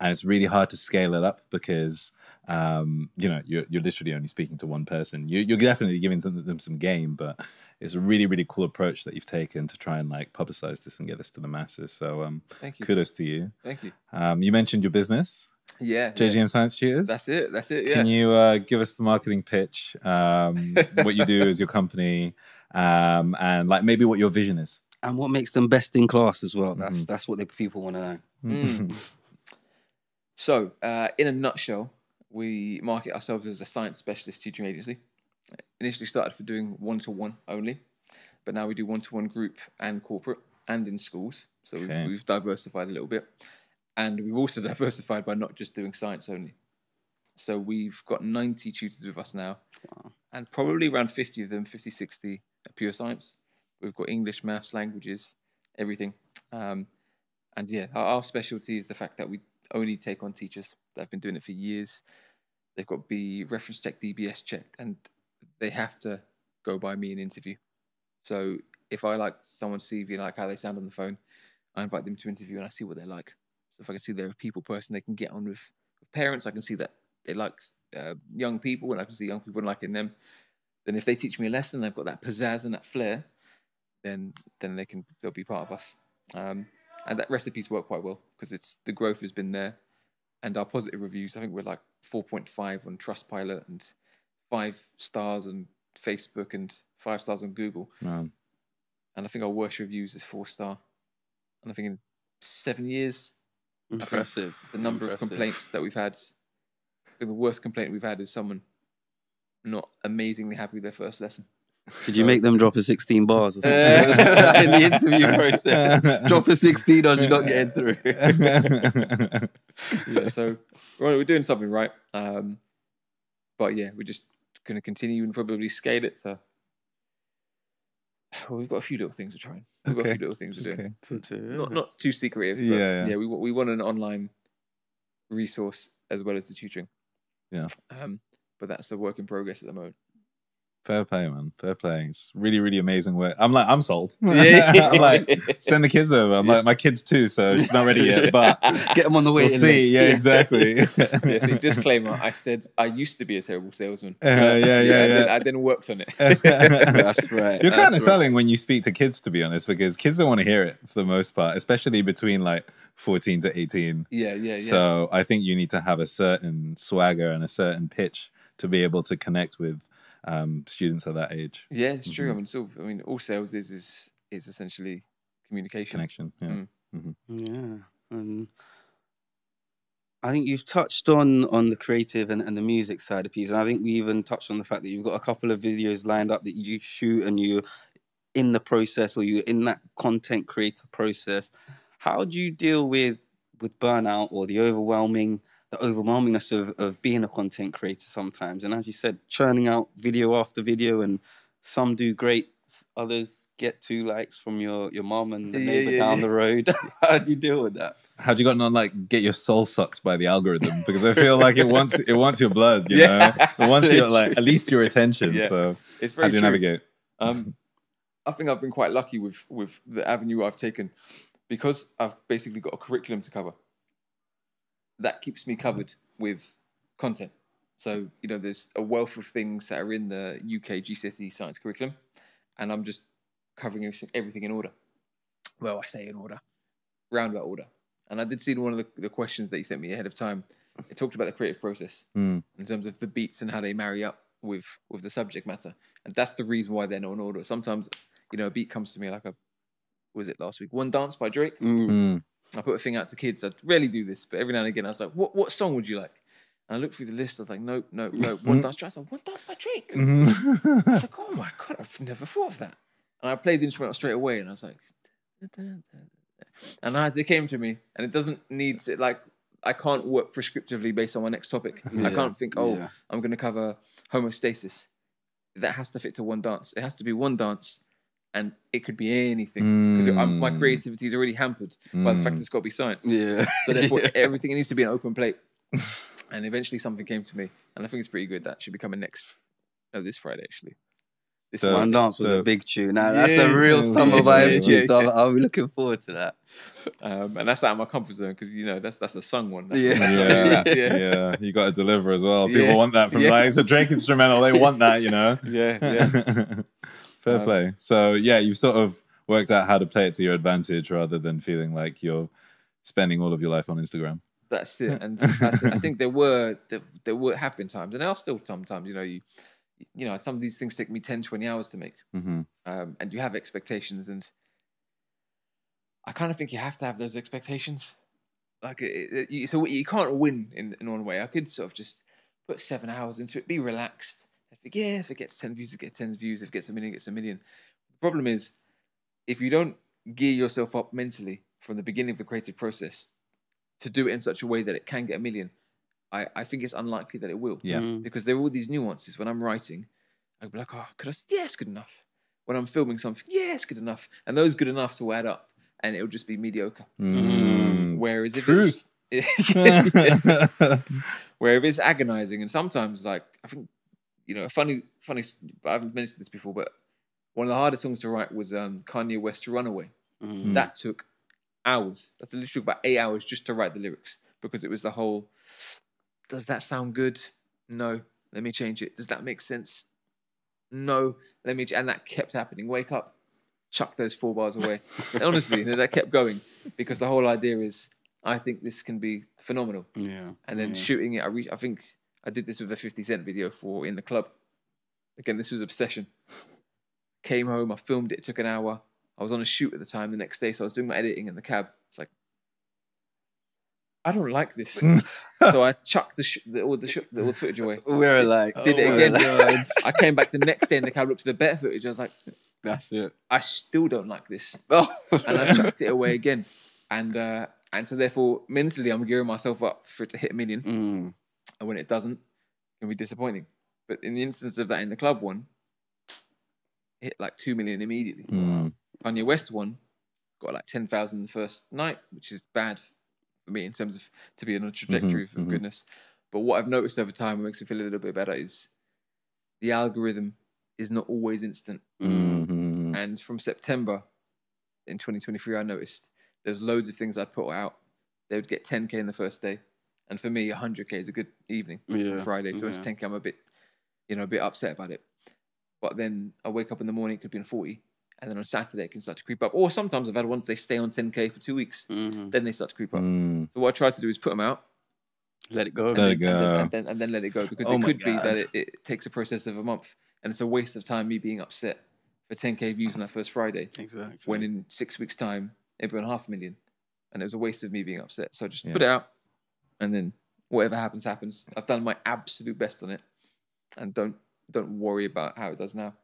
and it's really hard to scale it up because um, you know you're you're literally only speaking to one person. You, you're definitely giving them, them some game, but it's a really really cool approach that you've taken to try and like publicize this and get this to the masses. So um, Thank you. kudos to you. Thank you. Um, you mentioned your business, Yeah. yeah. JGM Science Tutors. That's it. That's it. Yeah. Can you uh, give us the marketing pitch? Um, [LAUGHS] what you do as your company, um, and like maybe what your vision is. and what makes them best in class as well? That's Mhm. that's what the people want to know. Mm. [LAUGHS] So, uh, in a nutshell, we market ourselves as a science specialist teaching agency. Initially started for doing one to one only, but now we do one to one group and corporate and in schools. So Okay. we've, we've diversified a little bit. And we've also [LAUGHS] diversified by not just doing science only. So we've got 90 tutors with us now, Wow. and probably around 50 of them, 50, 60 are pure science. We've got English, maths, languages, everything. Um, and yeah, our, our specialty is the fact that we only take on teachers that have been doing it for years. They've got to be reference checked, DBS checked, and they have to go by me in interview. So if I like someone's CV, like how they sound on the phone, I invite them to interview and I see what they're like. If I can see they're a people person, they can get on with, with parents. I can see that they like uh, young people, and I can see young people liking them. Then if they teach me a lesson, they've got that pizzazz and that flair, then then they can they'll be part of us. Um, and that recipes work quite well because it's the growth has been there, and our positive reviews. I think we're like 4.5 on Trustpilot and five stars on Facebook and five stars on Google. Um, And I think our worst reviews is four star. And I think in seven years Impressive. the number of complaints that we've had. The worst complaint we've had is someone not amazingly happy with their first lesson. Did you make them drop a 16 bars or something Uh, [LAUGHS] in the interview process? [LAUGHS] drop a 16 or you're not getting through. [LAUGHS] yeah, so we're, we're doing something right. Um, but yeah, we're just going to continue and probably scale it. So well, [SIGHS] we've got a few little things to try. trying. We've got a few little things we're doing. Okay. Not not too secretive. But Yeah, yeah, yeah. we wa- we want an online resource as well as the tutoring. Yeah. Um, but that's a work in progress at the moment. Fair play, man. Fair play. It's really, really amazing work. I'm like, I'm sold. Yeah. [LAUGHS] I'm [LAUGHS] like, [LAUGHS] send the kids over. I'm like, my kids too, so it's not ready yet. But Get them on the we'll see. list. Yeah, exactly. yeah, see, disclaimer. I said I used to be a terrible salesman. Uh, yeah, yeah, I, yeah. Then, I then worked on it. That's right. You're that's kind of right. selling when you speak to kids, to be honest, because kids don't want to hear it for the most part, especially between like 14 to 18. yeah, yeah, yeah. So I think you need to have a certain swagger and a certain pitch to be able to connect with um, students at that age. yeah, it's true. I Mhm. mean, so I mean, all sales is is is essentially communication. Connection. Yeah. Mm. Yeah. And I think you've touched on on the creative and, and the music side of piece. And I think we even touched on the fact that you've got a couple of videos lined up that you shoot and you're in the process or you're in that content creator process. How do you deal with with burnout or the overwhelming the overwhelmingness of, of being a content creator sometimes? And as you said, churning out video after video and some do great, others get two likes from your, your mom and the Yeah, neighbor yeah, down yeah. the road. [LAUGHS] How do you deal with that? How'd you got not like get your soul sucked by the algorithm? Because I feel like it [LAUGHS] wants it wants your blood, you Yeah. know, it wants your like at least your attention. Yeah. So It's how very do you true. navigate? Um, I think I've been quite lucky with with the avenue I've taken because I've basically got a curriculum to cover. That keeps me covered with content. So you know, there's a wealth of things that are in the UK GCSE science curriculum, and I'm just covering everything, everything in order. Well, I say in order, roundabout order. And I did see one of the, the questions that you sent me ahead of time. It talked about the creative process Mm. in terms of the beats and how they marry up with with the subject matter. And that's the reason why they're not in order. Sometimes, you know, a beat comes to me like a was it last week? One Dance by Drake. Mm. I put a thing out to kids. I rarely do this, but every now and again I was like, What what song would you like? And I looked through the list, I was like, nope, nope, nope. One mm-hmm. Dance Drake. Mm-hmm. I was like, One Dance by Drake. I was like, oh my god, I've never thought of that. And I played the instrumental straight away and I was like, and as it came to me, and it doesn't need to like I can't work prescriptively based on my next topic. I can't think, oh, yeah. I'm going to cover homeostasis. That has to fit to one dance. It has to be one dance, and it could be anything because my Mm. creativity is already hampered by the fact Mm. it's got to be science. Yeah. So therefore, [LAUGHS] Yeah. everything it needs to be an open plate. and eventually, something came to me, and I think it's pretty good. That should be coming next, no, this Friday actually. This So- One Dance was So- a big tune. Now, that's Yeah, a real yeah, summer yeah, vibes yeah, tune. So yeah. I'll, I'll be looking forward to that. um, and that's out of my comfort zone because you know that's that's a sung one. That's Yeah. that's- yeah, yeah, [LAUGHS] yeah, You got to deliver as well. People Yeah. want that from Yeah. like it's a Drake instrumental. They want that, you know. [LAUGHS] yeah, yeah. Fair Um, play. So yeah, you've sort of worked out how to play it to your advantage rather than feeling like you're spending all of your life on Instagram. That's it. And [LAUGHS] I, th- I think there were there, there were have been times, and there are still sometimes. You know, you you know some of these things take me 10, 20 hours to make, hmm um, and you have expectations, and I kind of think you have to have those expectations. Like, it, it, you, so you can't win in, in one way. I could sort of just put seven hours into it, be relaxed. If it, yeah, if it gets ten views, it gets ten views. If it gets a million, it gets a million. The problem is, if you don't gear yourself up mentally from the beginning of the creative process to do it in such a way that it can get a million, I, I think it's unlikely that it will. Yeah. Mm. Because there are all these nuances. When I'm writing, I'd be like, oh, could I? s- Yeah, it's good enough. When I'm filming something, yeah, it's good enough. And those good enoughs will add up and it'll just be mediocre. Mm. Whereas if Truth. it's. [LAUGHS] [LAUGHS] Where if it's agonizing, and sometimes, like, I think, you know, a funny, funny, I haven't mentioned this before, but one of the hardest songs to write was um, Kanye West's Runaway. Mm. That took hours. That literally took about eight hours just to write the lyrics because it was the whole. Does that sound good? No. Let me change it. Does that make sense? No. Let me. And that kept happening. Wake up, chuck those four bars away. [LAUGHS] Honestly, you know, that kept going because the whole idea is, I think this can be phenomenal. Yeah. And then yeah. shooting it, I re- I think I did this with a 50 Cent video for In the Club. Again, this was obsession. Came home, I filmed it, it took an hour. I was on a shoot at the time the next day, so I was doing my editing in the cab. It's like, I don't like this. [LAUGHS] so I chucked the, sh- the, all, the, sh- the all the footage away. We're like, Did it oh my again. I came back the next day and the cab looked at the better footage. I was like, That's it. I still don't like this. Oh. And I chucked it away again. And uh, and so therefore mentally I'm gearing myself up for it to hit a million. Mm. And when it doesn't, it can be disappointing. But in the instance of that in the club one, hit like two million immediately. Mm. Kanye West one got like ten thousand the first night, which is bad for me in terms of to be on a trajectory of, of mhm. goodness. But what I've noticed over time, what makes me feel a little bit better, is the algorithm is not always instant. Mm. Mhm. And from September in 2023, I noticed there's loads of things I'd put out. They would get 10k in the first day, and for me, 100k is a good evening from Yeah, Friday. So it's yeah. 10k. I'm a bit, you know, a bit upset about it. But then I wake up in the morning, it could be on 40, and then on Saturday it can start to creep up. Or sometimes I've had ones they stay on 10k for two weeks, Mhm. then they start to creep up. Mm. So what I try to do is put them out, Let it go. Let it and then, and then, and then let it go because Oh it my could be that it, it takes a process of a month, and it's a waste of time me being upset for 10k views on that first Friday Exactly. when in six weeks' time it'll be on half a million, and it was a waste of me being upset. So I just Yeah. put it out, and then whatever happens, happens. I've done my absolute best on it, and don't don't worry about how it does now.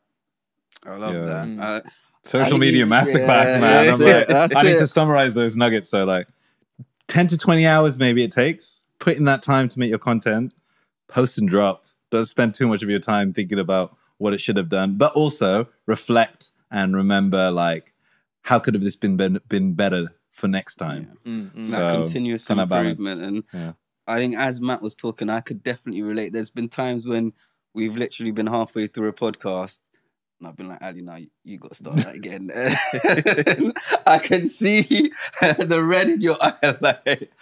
I love Yeah. that. Mm. Uh, Social I media mean, masterclass, yeah, man. that's I'm it, like, that's I need it. to summarize those nuggets. So, like, 10 to 20 hours, maybe it takes. Put in that time to make your content, post and drop. Don't spend too much of your time thinking about what it should have done, but also reflect and remember, like, how could have this been been, been better for next time? Mm, mm. So, that continuous kinda improvement. And Yeah. I think as Matt was talking, I could definitely relate. There's been times when we've literally been halfway through a podcast. And I've been like, Ali, now you, you got to start that again. [LAUGHS] I can see [LAUGHS] the red in your eye. [LAUGHS] Like,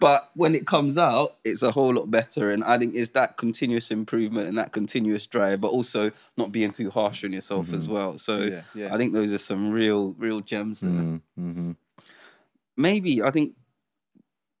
but when it comes out, it's a whole lot better. And I think it's that continuous improvement and that continuous drive, but also not being too harsh on yourself as well. So yeah, yeah. I think those are some real, real gems there Mm, mhm. Maybe I think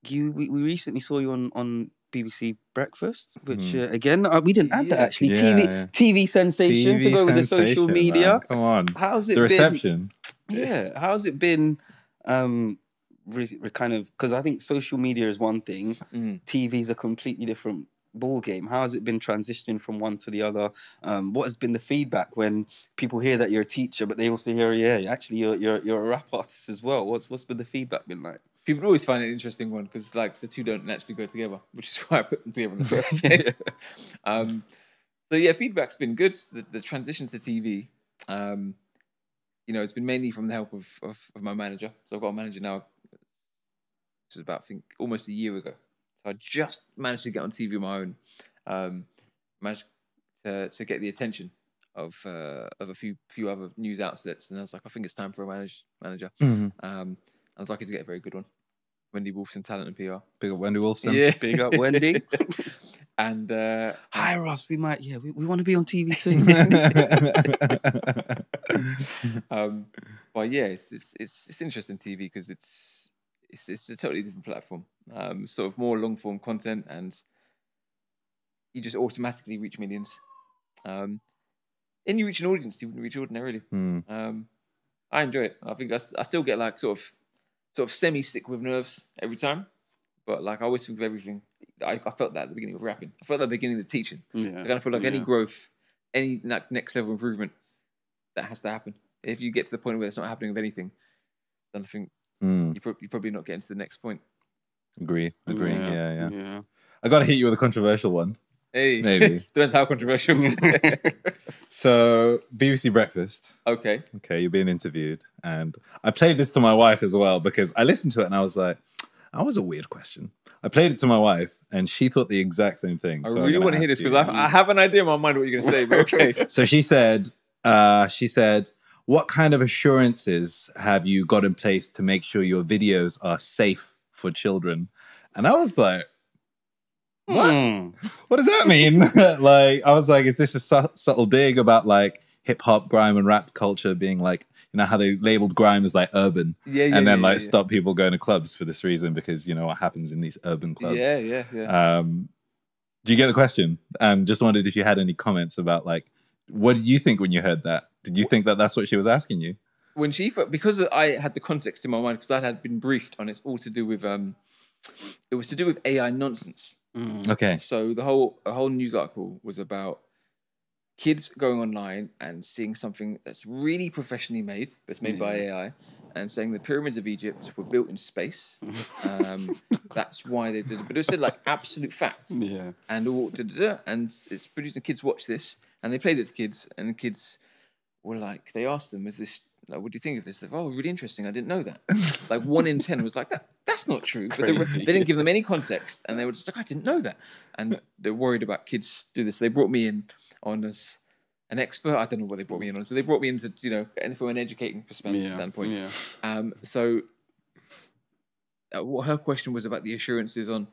you we, we recently saw you on on BBC Breakfast, which uh, again uh, we didn't add that actually. Yeah, TV yeah. TV sensation to go with the social media. man. Come on. How's it The been? reception. Yeah, how's it been? Um, re- re- kind of because I think social media is one thing, Mm. TV's a completely different ball game. How has it been transitioning from one to the other? Um, what has been the feedback when people hear that you're a teacher, but they also hear, yeah, actually you're you're, you're a rap artist as well? What's what's been the feedback been like? People always find it an interesting one because like the two don't naturally go together, which is [LAUGHS] why I put them together in the first [LAUGHS] place. um, so yeah, feedback's been good. The, the transition to TV, um, you know, it's been mainly from the help of, of, of my manager. So I've got a manager now, which is about I think almost a year ago. So I just managed to get on TV on my own, um, managed to, to get the attention of uh, of a few few other news outlets, and I was like, I think it's time for a manage, manager. Mhm. Um, I was lucky to get a very good one. Wendy Wolfson, talent and PR. Big up Wendy Wilson. Yeah. Big up, Wendy. [LAUGHS] and uh, Hi Ross, we might yeah, we, we want to be on TV too. [LAUGHS] [LAUGHS] um, but yeah, it's it's it's, it's interesting TV because it's it's it's a totally different platform. Um, sort of more long form content, and you just automatically reach millions. Um, and you reach an audience you wouldn't reach ordinarily. Mm. Um, I enjoy it. I think I, I still get like sort of sort of semi sick with nerves every time, but like I always think of everything. I, I felt that at the beginning of rapping. I felt that at the beginning of teaching. yeah. I kind of feel like any growth, any ne- next level improvement, that has to happen. If you get to the point where it's not happening with anything, then I think Mm. you pro- you're probably not getting to the next point. Agree. Agree. Yeah. yeah, yeah. I got to hit you with a controversial one. Hey, Maybe. [LAUGHS] depends how controversial. [LAUGHS] So, BBC Breakfast. okay. Okay, you're being interviewed. And I played this to my wife as well because I listened to it and I was like, that was a weird question. I played it to my wife and she thought the exact same thing. I So I'm really want to hear this because I, I have an idea in my mind what you're going to say. But okay. [LAUGHS] So she said, uh, she said, what kind of assurances have you got in place to make sure your videos are safe for children? And I was like, what? Hmm. What does that mean? [LAUGHS] like, I was like, is this a su- subtle dig about like hip hop, grime, and rap culture being like, you know, how they labeled grime as like urban, Yeah, yeah. and then yeah, like yeah. stop people going to clubs for this reason because you know what happens in these urban clubs. Yeah, yeah, yeah. Um, do you get the question? And just wondered if you had any comments about like, what did you think when you heard that? Did you think that that's what she was asking you? when she fir- because I had the context in my mind because I had been briefed on it's all to do with um it was to do with AI nonsense. Mm. Okay. So the whole a whole news article was about kids going online and seeing something that's really professionally made, that's made by AI, and saying the pyramids of Egypt were built in space. [LAUGHS] Um, that's why they did it. But it said like absolute fact. Yeah. And all da, da, da, and it's produced and kids watch this and they played it to kids and the kids were like they asked them, is this like what do you think of this? Like, oh really interesting, I didn't know that. [LAUGHS] like one in ten was like that that's not true. But they, were, they didn't give them any context and they were just like, I didn't know that. And they're worried about kids do this. They brought me in on as an expert. I don't know what they brought me in on, but they brought me in to, you know, and from an educating perspective Yeah. standpoint. Yeah. Um, so uh, what her question was about the assurances on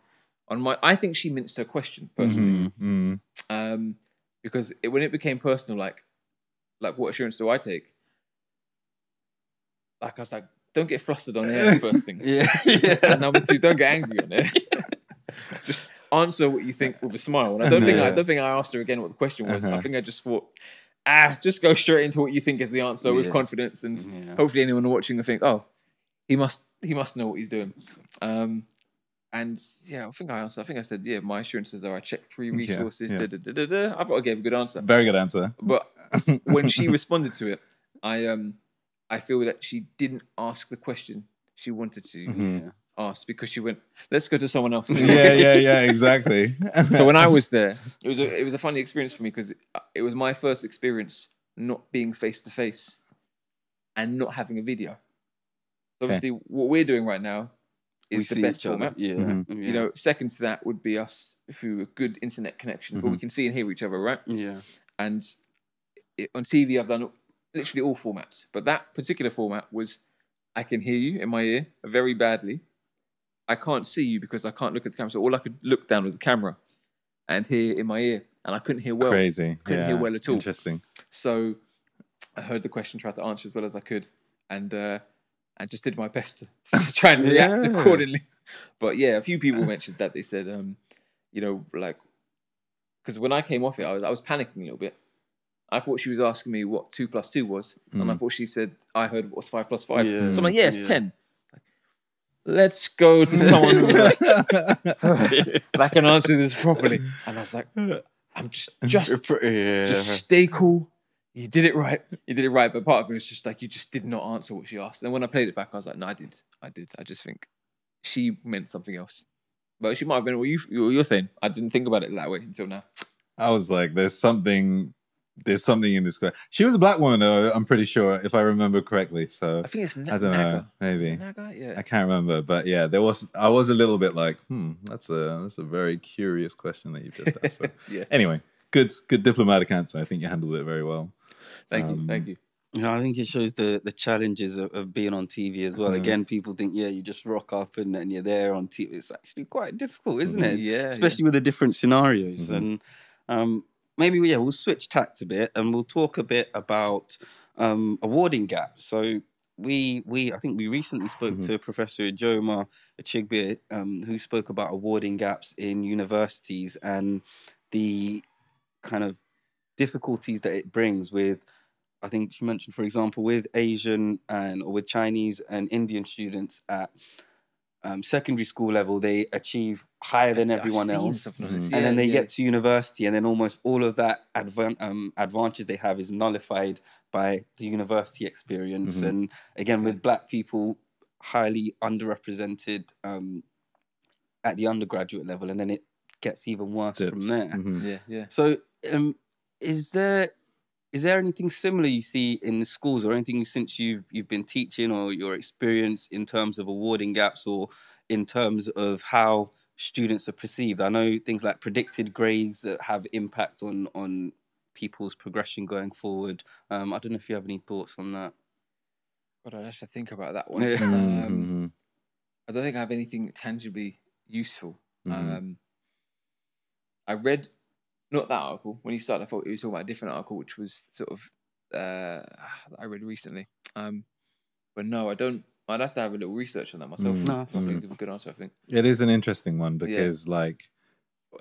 on my. I think she minced her question personally, Mhm, mhm. um, because it, when it became personal, like like what assurance do I take? Like I was like, don't get flustered on air. First thing, [LAUGHS] Yeah. yeah. [LAUGHS] number two, don't get angry on it. [LAUGHS] just answer what you think with a smile. And I don't think I don't think I asked her again what the question was. I Uh-huh. think I just thought, ah, just go straight into what you think is the answer with confidence, and Yeah. hopefully anyone watching will think, oh, he must he must know what he's doing. Um, and yeah, I think I answered. I think I said, yeah, my assurances are I checked three resources. yeah. Da, da, da, da. I thought I gave a good answer. Very good answer. But [LAUGHS] when she responded to it, I um I feel that she didn't ask the question she wanted to Yeah. ask because she went, let's go to someone else. [LAUGHS] yeah, yeah, yeah, exactly. [LAUGHS] so when I was there, it was a, it was a funny experience for me because it, it was my first experience not being face to face and not having a video. So Okay. obviously, what we're doing right now We the best format. Yeah. Mhm. yeah. You know, second to that would be us through a good internet connection, but we Mhm. can see and hear each other, right? Yeah. And it, on TV, I've done literally all formats, but that particular format was I can hear you in my ear very badly. I can't see you because I can't look at the camera. So all I could look down was the camera and hear in my ear, and I couldn't hear well. Crazy. couldn't yeah. hear well at all. Interesting. So I heard the question, tried to answer as well as I could, and uh, I just did my best to, [LAUGHS] to try and react Yeah. accordingly. But yeah, a few people mentioned that they said, um, you know, like because when I came off it, I was, I was panicking a little bit. I thought she was asking me what two plus two was, and I thought she said I heard what's five plus five. Yeah, So I'm like, yeah, it's yeah. ten. Let's go to someone who [LAUGHS] that can answer this properly. And I was like, I'm just just [LAUGHS] yeah. just stay cool. You did it right. You did it right. But part of me was just like, you just did not answer what she asked. And when I played it back, I was like, no, I did. I did. I just think she meant something else. But she might have been what, you, what you're saying. I didn't think about it that way until now. I was like, there's something, there's something in this. que- She was a black woman, though. I'm pretty sure, if I remember correctly. So I think it's Na- I don't know, Naga. Is maybe. Naga? Yeah. I can't remember, but yeah, there was. I was a little bit like, hmm, that's a that's a very curious question that you just asked. So. [LAUGHS] yeah. anyway, good good diplomatic answer. I think you handled it very well. Thank you. Um, Thank you. Yeah, I think it shows the the challenges of, of being on TV as well. Mhm. Again, people think, yeah, you just rock up and, and you're there on TV. It's actually quite difficult, isn't it? Yeah. Especially with the different scenarios. Mhm. And um, maybe yeah, we'll switch tact a bit and we'll talk a bit about um, awarding gaps. So we we I think we recently spoke Mhm. to Professor Joma Achigbe, um, who spoke about awarding gaps in universities and the kind of difficulties that it brings with I think you mentioned, for example, with Asian and or with Chinese and Indian students at um, secondary school level, they achieve higher than I've everyone else, something like this. Mhm. and then they yeah. get to university, and then almost all of that advan- um, advantage they have is nullified by the university experience. Mhm. And again, with Black people, highly underrepresented um, at the undergraduate level, and then it gets even worse from Dips. there. Mhm. Yeah. Yeah. So, um, is there is there anything similar you see in the schools, or anything since you've you've been teaching, or your experience in terms of awarding gaps, or in terms of how students are perceived? I know things like predicted grades that have impact on on people's progression going forward. Um, I don't know if you have any thoughts on that. God, I have to think about that one. Yeah. Um, mhm, I don't think I have anything tangibly useful. mhm. Um, I read not that article. When you started, I thought he was talking about a different article, which was sort of uh, that I read recently. Um, but no, I don't. I'd have to have a little research on that myself. Mm, No, mm. give a good answer. I think. It is an interesting one because, like,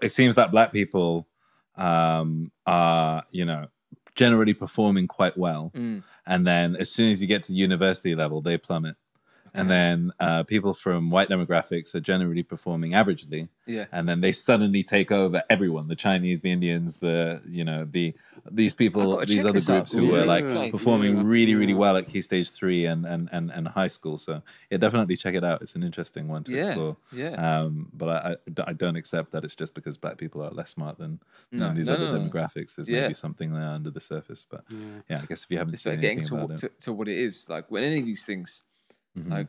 it seems that black people um, are, you know, generally performing quite well, Mm, and then as soon as you get to university level, they plummet. And then uh, people from white demographics are generally performing averagely, Yeah. and then they suddenly take over everyone: the Chinese, the Indians, the you know the these people, these other groups who were like Yeah. performing Yeah. really, really well at Key Stage Three and and and, and high school. So yeah, definitely check it out. It's an interesting one to Yeah. explore. Yeah. Um, but I, I, I don't accept that it's just because black people are less smart than, No, than these no, other no, demographics. There's Yeah. maybe something there under the surface. But Yeah. yeah, I guess if you haven't It's seen like getting to, to it, to what it is. Like when any of these things, Mhm. like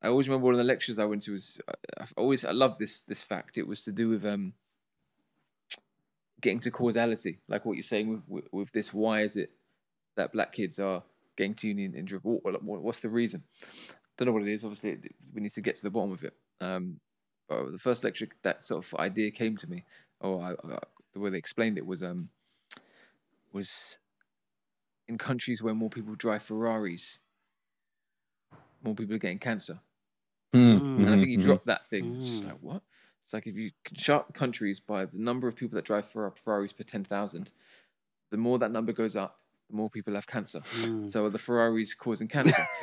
I always remember one of the lectures I went to was I, I've always I love this this fact. It was to do with um getting to causality, like what you're saying with with, with this. Why is it that black kids are getting to uni in dribble? What, what, what's the reason? Don't know what it is. Obviously, we need to get to the bottom of it. Um, but the first lecture, that sort of idea came to me, or I, I, the way they explained it was um was in countries where more people drive Ferraris, more people are getting cancer. Mm. And I mhm, think you dropped that thing, it's just like what? It's like if you can chart the countries by the number of people that drive Ferraris per ten thousand, the more that number goes up, the more people have cancer. Mm. So are the Ferraris causing cancer? [LAUGHS]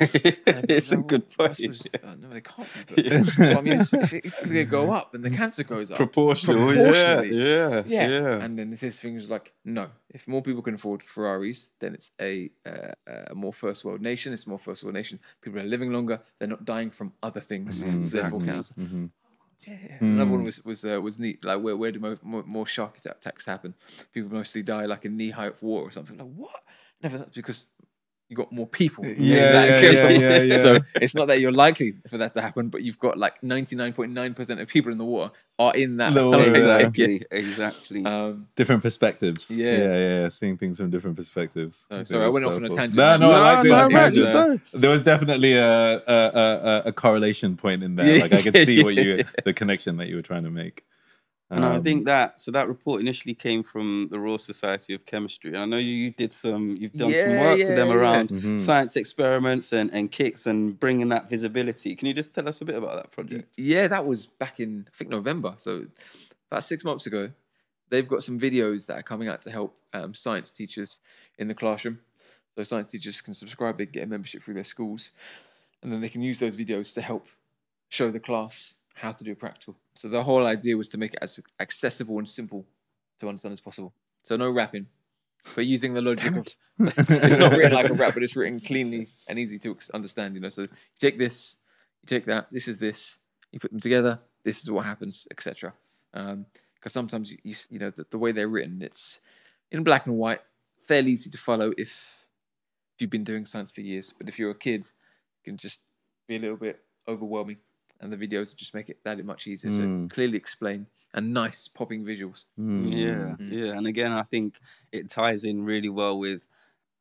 It's a good point. suppose- uh, no, they can't. But, [LAUGHS] well, I mean, if, if, if they go [LAUGHS] up and the cancer goes up, Proportional, yeah, proportionally, yeah, yeah. yeah. And then this thing is like, no, if more people can afford Ferraris, then it's a, uh, a more first world nation. It's more first world nation. People are living longer. They're not dying from other things. Mhm, Therefore, exactly. cancer. Mhm. Yeah. Another one Mm. was was uh, was neat. Like where where do mo- more, more shark attacks happen? People mostly die like in knee high of water or something. Like what? Never that's because you got more people. Yeah, That yeah, yeah, [LAUGHS] yeah, yeah. So it's not that you're likely for that to happen, but you've got like 99.9% of people in the water are in that. The water, [LAUGHS] yeah. exactly, exactly. Um, different perspectives. Yeah. yeah, yeah, yeah. Seeing things from different perspectives. Oh, sorry, I that's went off on a tangent No, there. no, I No, liked no, I rightly liked it. There was definitely a a, a a- a correlation point in there. Yeah, Like I could see what [LAUGHS] you yeah. the connection that you were trying to make. And I Um, think that so that report initially came from the Royal Society of Chemistry. I know you, you did some, you've done some work yeah, with them yeah. around Mhm. science experiments and, and kicks and bringing that visibility. Can you just tell us a bit about that project? Yeah, that was back in I think November, so about six months ago. They've got some videos that are coming out to help um, science teachers in the classroom. So science teachers can subscribe; they get a membership through their schools, and then they can use those videos to help show the class how to do a practical. So the whole idea was to make it as accessible and simple to understand as possible. So no rapping, but using the logic of it's not written like a [LAUGHS] rap, but it's written cleanly and easy to understand. You know, so you take this, you take that, this is this, you put them together, this is what happens, etc. Because um, sometimes you, you you know the, the way they're written, it's in black and white, fairly easy to follow if if you've been doing science for years. But if you're a kid, it can just be a little bit overwhelming, and the videos just make it that much easier to Mm. clearly explain and nice popping visuals. mm, Yeah, Mm. yeah. And again, I think it ties in really well with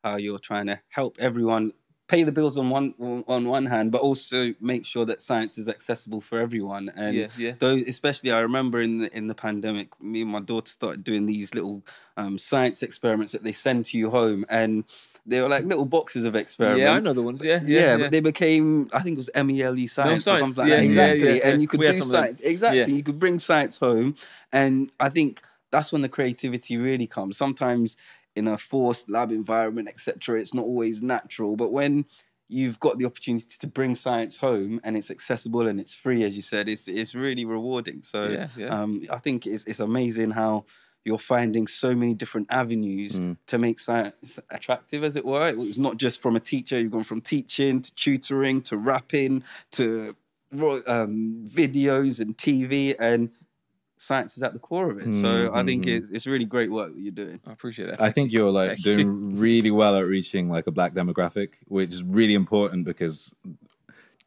how you're trying to help everyone pay the bills on one on one hand, but also make sure that science is accessible for everyone. And yeah, yeah. those especially I remember in the in the pandemic, me and my daughter started doing these little um, science experiments that they send to you home, and they were like little boxes of experiments. Yeah, I know the ones. Yeah, Yeah, yeah, but they became I think it was MEL science, or science, something like yeah, that. yeah, Exactly, yeah, and you could We do some of them. science. Exactly, Yeah. you could bring science home, and I think that's when the creativity really comes. Sometimes in a forced lab environment, etc., it's not always natural, but when you've got the opportunity to bring science home and it's accessible and it's free, as you said, it's it's really rewarding. So yeah, yeah. um, I think it's it's amazing how you're finding so many different avenues Mm. to make science attractive, as it were. It's not just from a teacher. You've gone from teaching to tutoring to rapping to um, videos and TV, and science is at the core of it. So I think Mhm. it's it's really great work that you're doing. I appreciate that. I think you're like doing really well at reaching like a black demographic, which is really important because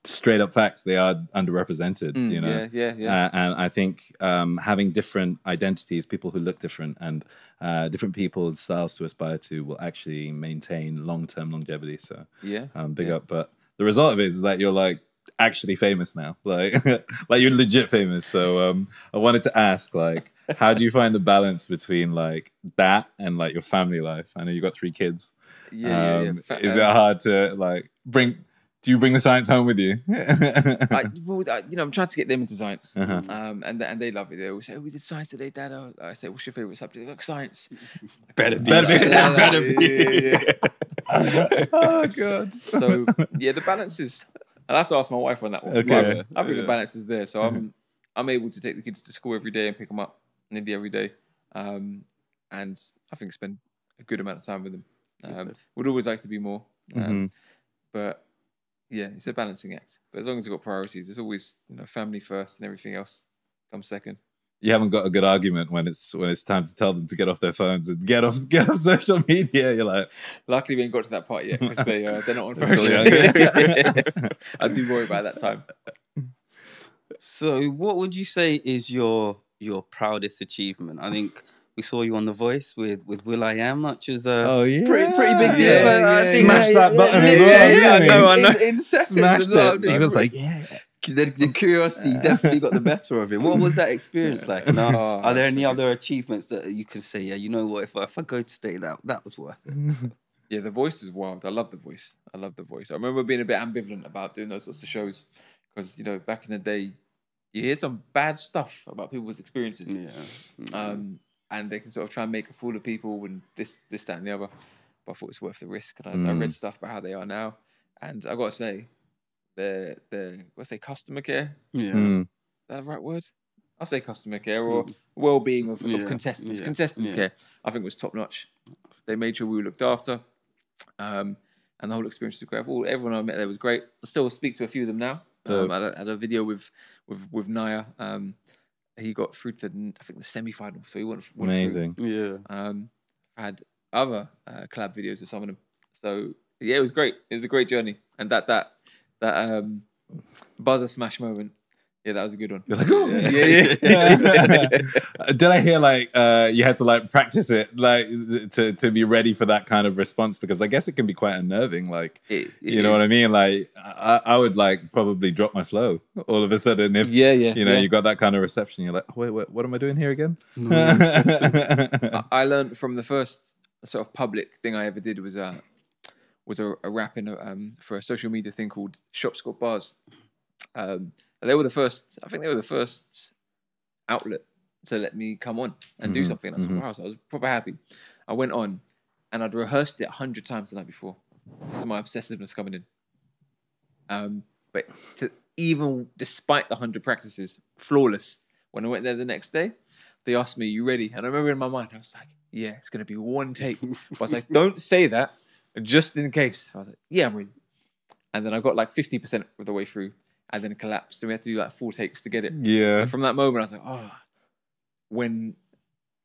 straight up facts they are underrepresented. Mm, you know, yeah, yeah, yeah. Uh, and I think um, having different identities, people who look different, and uh, different and styles to aspire to will actually maintain long term longevity. So yeah. um, big Yeah. up. But the result of it is that you're like actually famous now, [LAUGHS] like like you're legit famous. So um, I wanted to ask, like, how do you find the balance between like that and like your family life? I know you got three kids. Yeah, yeah, yeah. Um, Fa- is um, it hard to like bring? Do you bring the science home with you? [LAUGHS] I, [LAUGHS] well, I, you know, I'm trying to get them into science, Uh-huh. um, and and they love it. They always say, "Oh, we did science today, Dad." Oh, I say, "What's your favorite subject?" Look, science. [LAUGHS] Better be. Better be. Yeah, better yeah, be. oh god. So yeah, the balance is I'll have to ask my wife on that one. Okay. I think Yeah. the balance is there, so I'm I'm able to take the kids to school every day and pick them up nearly every day, um, and I think spend a good amount of time with them. Um, would always like to be more, um, Mhm. but yeah, it's a balancing act. But as long as you've got priorities, it's always you know family first and everything else comes second. You haven't got a good argument when it's when it's time to tell them to get off their phones and get off [LAUGHS] get off social media. You're like, Luckily, we ain't got to that part yet because they uh, they're not on They're social. young. I do worry about that time. So, what would you say is your your proudest achievement? I think we saw you on The Voice with with Will I Am, which is a oh yeah, pretty pretty big deal. Yeah, but I yeah, think- Smash that button as Yeah, well. yeah, I know. I know. In, in Smashed as well. it. He was like, yeah. the, the curiosity definitely got the [LAUGHS] better of him. What was that experience like? And are, Oh, are there that's any other achievements that you can say? Yeah, you know what? If I, if I go today, that that was worth. it. [LAUGHS] Yeah, the voice is wild. I love the voice. I love the voice. I remember being a bit ambivalent about doing those sorts of shows because you know back in the day, you hear some bad stuff about people's experiences, Yeah. um, and they can sort of try and make a fool of people and this, this, that, and the other. But I thought it's worth the risk. And I, I read Mm. stuff about how they are now, and I got to say, the the what's say customer care. yeah. Mm. Is that the right word? I'll say customer care or well-being of, of contestants. yeah, Contestant yeah. care, I think, was top notch. They made sure we were looked after, um, and the whole experience was great. All everyone I met there was great. I still speak to a few of them now. Um, I had, a, had a video with with with Naya. Um, he got through to the, I think the semi-final, so he went. went through. Amazing. Yeah. Um, I had other uh, collab videos with some of them. So yeah, it was great. It was a great journey, and that that that um, buzzer smash moment. Yeah, that was a good one. You're like, oh, [LAUGHS] yeah, yeah. Did I hear like uh, you had to like practice it like to to be ready for that kind of response? Because I guess it can be quite unnerving. Like, It- it you know what I mean? Like, I, I would like probably drop my flow all of a sudden if Yeah, yeah. you know yeah. you got that kind of reception. You're like, oh, wait, wait, what am I doing here again? [LAUGHS] [LAUGHS] I, I learned from the first sort of public thing I ever did was a was a, a rap in a, um, for a social media thing called Shops Got Bars. Um, they were the first. I think they were the first outlet to let me come on and do Mhm, something. I was mhm. like, wow, so I was proper happy. I went on and I'd rehearsed it a hundred times the night before. This is my obsessiveness coming in. Um, but to, even despite the hundred practices, flawless. When I went there the next day, they asked me, "You ready?" And I remember in my mind, I was like, "Yeah, it's gonna be one take." But I was like, [LAUGHS] "Don't say that, just in case." I was like, "Yeah, I'm ready." And then I got like fifty percent of the way through, and then collapsed, and we had to do like four takes to get it. yeah. And from that moment, I was like, "Oh." When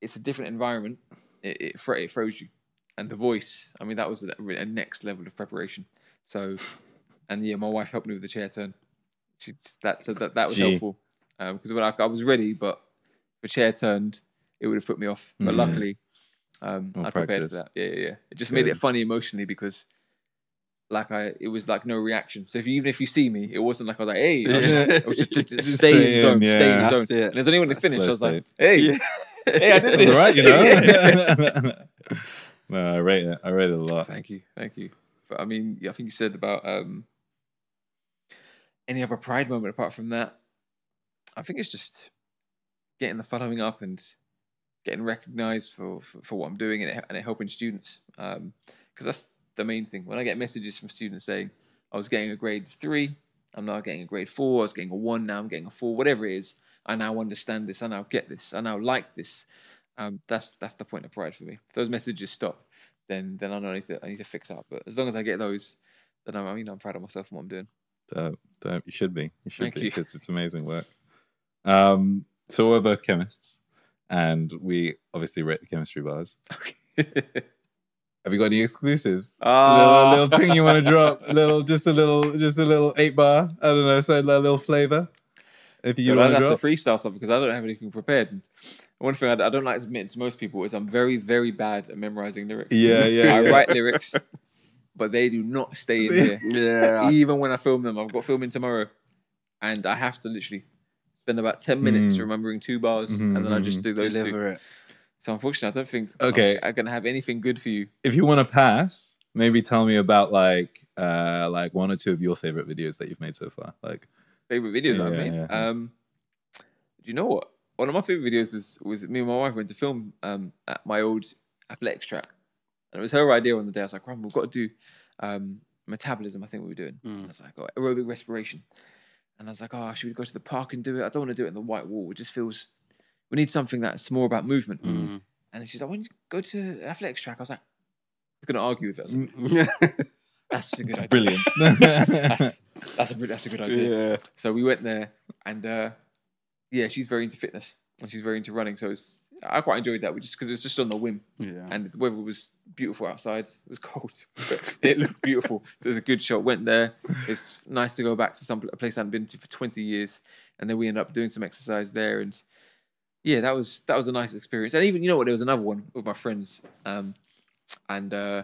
it's a different environment, it it, thro- it throws you, and the voice. I mean, that was a, a next level of preparation. So, and yeah, my wife helped me with the chair turn. She that so that that was Gee. helpful because when I, I was ready, but the chair turned, it would have put me off. But Mm. luckily, um, I prepared for that. Yeah, yeah, yeah. It just made it funny emotionally because. Like I, it was like no reaction. So if you, even if you see me, it wasn't like I was like, "Hey," I was just, I was just, just, [LAUGHS] stay in zone, in, stay in zone. It. And there's only when That's finished, I was like. "Hey, [LAUGHS] hey, I did this." all right, you know. [LAUGHS] no, I rate it. I rate it a lot. Thank you, thank you. But I mean, I think you said about um, any other pride moment apart from that. I think it's just getting the following up and getting recognised for, for for what I'm doing and it, and it helping students. Because that's the main thing. When I get messages from students saying I was getting a grade three, I'm now getting a grade four. I was getting a one, now I'm getting a four. Whatever it is, I now understand this. I now get this. I now like this. Um, that's that's the point of pride for me. If those messages stop, then then I know I need to I need to fix up. But as long as I get those, then I'm I mean I'm proud of myself and what I'm doing. Dope. You should be. You should Thank be because it's amazing work. Um, so we're both chemists, and we obviously rate the chemistry bars. [LAUGHS] Have you got any exclusives? Ah. little, little thing you want to [LAUGHS] drop? A little, just a little, just a little eight bar. I don't know, so a little flavor. If you But want to have drop. to freestyle something because I don't have anything prepared. And one thing I, I don't like to admit to most people is I'm very, very bad at memorizing lyrics. Yeah, yeah, I yeah. write lyrics, but they do not stay in here. [LAUGHS] Yeah. Even when I film them, I've got filming tomorrow, and I have to literally spend about ten minutes Mm. remembering two bars, Mhm, and then I just mhm. do those two. Deliver it. So unfortunately, I don't think Okay. I'm, I'm gonna have anything good for you. if you want to pass, maybe tell me about like, uh, like one or two of your favorite videos that you've made so far. Like, favorite videos I've made. yeah, yeah. Um, do you know what? One of my favorite videos was was me and my wife went to film um, at my old athletics track, and it was her idea on the day. I was like, "Ram, we've got to do um, metabolism. I think we were doing. Mm. I was like, oh, aerobic respiration, and I was like, oh, should we go to the park and do it? I don't want to do it in the white wall. It just feels we need something that's more about movement. Mm. And she's like, why don't you go to athletics track? I was like, I'm gonna argue with it. Was like, Mm. [LAUGHS] that's a good idea. Brilliant. [LAUGHS] That's, that's a that's a good idea. yeah. So we went there, and uh, yeah, she's very into fitness and she's very into running. So it's I quite enjoyed that, just because it was just on the whim, Yeah. and the weather was beautiful outside. It was cold, [LAUGHS] but it looked beautiful. So it was a good shot. Went there. It's nice to go back to some a place I hadn't been to for twenty years, and then we ended up doing some exercise there, and yeah, that was that was a nice experience. And even you know what, there was another one with my friends, um, and uh,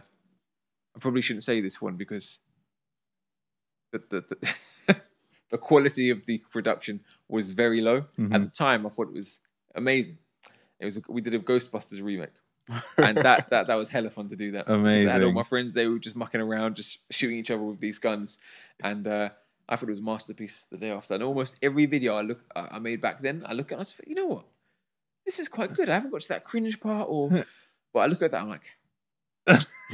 I probably shouldn't say this one because the the, the, [LAUGHS] the quality of the production was very low. At the time, I thought it was amazing. It was a, we did a Ghostbusters remake, [LAUGHS] and that that that was hella fun to do that. I had all my friends; they were just mucking around, just shooting each other with these guns, and uh, I thought it was a masterpiece the day after. And almost every video I look I I made back then, I look at, and I said, you know what, this is quite good. I haven't got to that cringe part, or [LAUGHS] but I look at that, I'm like.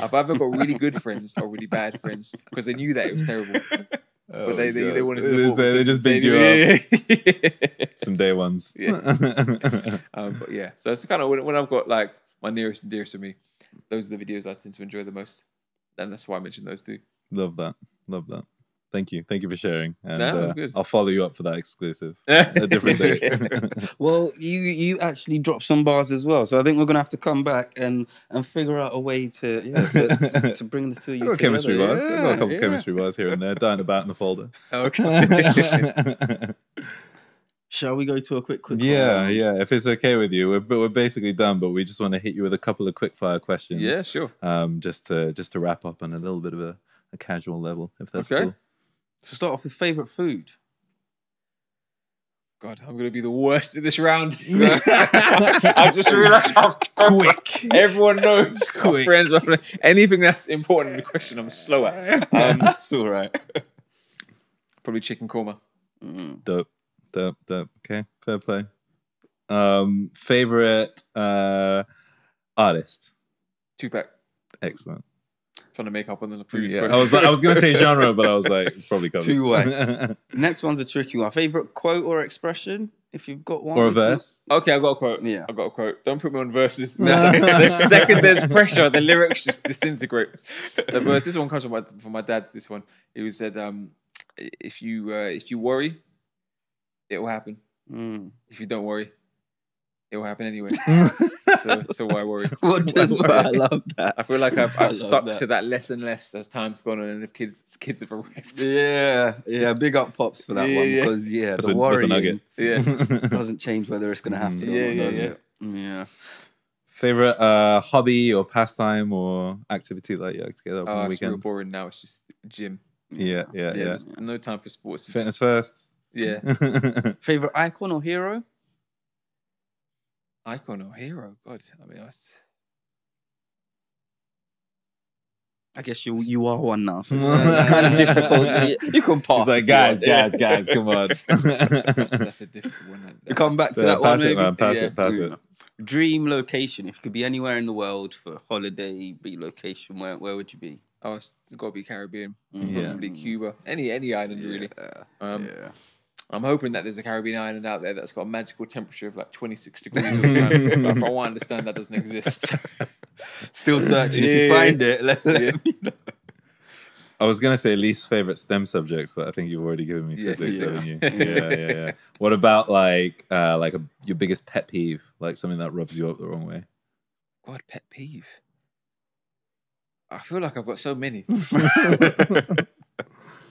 I've either got really good friends or really bad friends because they knew that it was terrible, but they, they, they wanted to It is, uh, they just bigged you yeah. [LAUGHS] Some day ones. Yeah. um, but yeah, so it's kind of when, when I've got like my nearest and dearest to me, those are the videos I tend to enjoy the most, and that's why I mentioned those two. Love that. Love that. Thank you. Thank you for sharing. And No, uh. I'll follow you up for that exclusive. [LAUGHS] A different day. [LAUGHS] Well, you you actually dropped some bars as well, so I think we're gonna have to come back and and figure out a way to yeah, to, [LAUGHS] to bring the two of I've you got chemistry together. bars. I've got a couple yeah. chemistry bars here and there, dying about in the folder. Okay. Shall we go to a quick quick? yeah, round? yeah. If it's okay with you, we're but we're basically done. But we just want to hit you with a couple of quick fire questions. yeah, sure. Um, just to just to wrap up on a little bit of a, a casual level, if that's Okay. cool. So start off with favorite food. God, I'm gonna be the worst in this round. [LAUGHS] [LAUGHS] I just realised how quick everyone knows. My [LAUGHS] Quick. friends, are- anything that's important in the question, I'm slow at. Um, That's all right. probably chicken korma. Mm. Dope, dope, dope. Okay, fair play. Um, favorite uh artist. Tupac. Excellent. Trying to make up on the previous Yeah, question. I was I was gonna say [LAUGHS] genre, but I was like, it's probably covered. Two way. [LAUGHS] Next one's a tricky one. Favorite quote or expression, if you've got one. or a If not- verse. Okay, I've got a quote. Yeah. I've got a quote. Don't put me on verses. [LAUGHS] the second there's pressure, the lyrics just disintegrate. The verse. This one comes from my from my dad. This one. He was said, um, "If you uh, if you worry, it will happen. Mm. If you don't worry, it will happen anyway. So so why worry? [LAUGHS] What does Why worry? I love that. I feel like I've, I I've stuck that. to that less and less as time's gone on, and if kids kids have arrived. Yeah, yeah. Big up pops for that Yeah, one yeah. because yeah, That's the a- that's a worrying nugget. Yeah. It [LAUGHS] doesn't change whether it's going to happen. Mm. or Yeah, not, yeah, does yeah. it? Yeah. Favorite uh hobby or pastime or activity that you like to get up Oh, on the it's real weekend? boring now. It's just gym. Yeah, yeah, Yeah, yeah. there's no time for sports. Fitness just- first. yeah. [LAUGHS] Favorite icon or hero? Icon or hero? God, I mean, that's, I guess you you are one now, so it's, [LAUGHS] it's kind of difficult. [LAUGHS] You, you can pass. He's like, if guys, guys, guys, come on. [LAUGHS] that's, that's a difficult one. You come back to Yeah, that one, pass it, maybe. man. Pass Yeah. it, pass it. Dream location. If you could be anywhere in the world for a holiday relocation, where where would you be? Oh, it's got to be Caribbean. Yeah. Probably Cuba. Any any island really. Um, yeah. I'm hoping that there's a Caribbean island out there that's got a magical temperature of like 26 [LAUGHS] degrees. all the time. But if I want to understand that doesn't exist. [LAUGHS] Still searching. If you find it, let, let Yeah. me know. [LAUGHS] I was gonna say least favorite STEM subject, but I think you've already given me Yeah, physics, physics. haven't you? Yeah, yeah, yeah. What about like uh like a, your biggest pet peeve, like something that rubs you up the wrong way? God, pet peeve. I feel like I've got so many.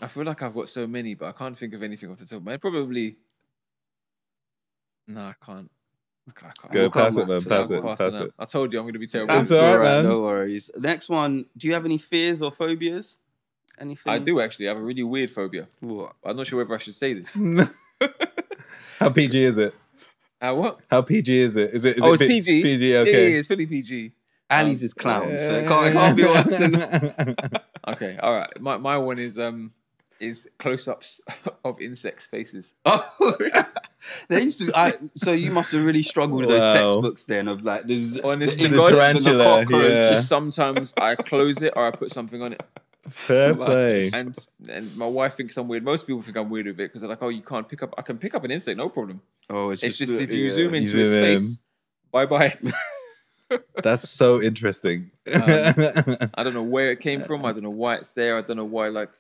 I feel like I've got so many, but I can't think of anything off the top of my head. Probably. No, I can't. I. I can't. Go We'll pass it, man. to Pass it, I'm pass it. out. I told you I'm going to be terrible. That's That's all all right, right. man. No worries. Next one. Do you have any fears or phobias? Anything? I do actually. I have a really weird phobia. What? I'm not sure whether I should say this. [LAUGHS] How PG is it? Uh, what? How PG is it? Is it? Is oh, it it's P- PG. PG, okay. yeah, yeah, it's fully PG. Ali's is clown, so it can't, it can't be worse than that. Okay, all right. My my one is um is close-ups [LAUGHS] of insects' faces. [LAUGHS] Oh, [LAUGHS] they used to. I, so you must have really struggled with those Wow. textbooks then of like there's Honest the, to God, the tarantula, cockroach. yeah. Sometimes I close it or I put something on it. Fair play. And and my wife thinks I'm weird. Most people think I'm weird with it because they're like, "Oh, you can't pick up. I can pick up an insect, no problem." Oh, It's just the- if you yeah. zoom into zoom his in. face, bye bye. That's so interesting. Um, I don't know where it came from. I don't know why it's there. I don't know why like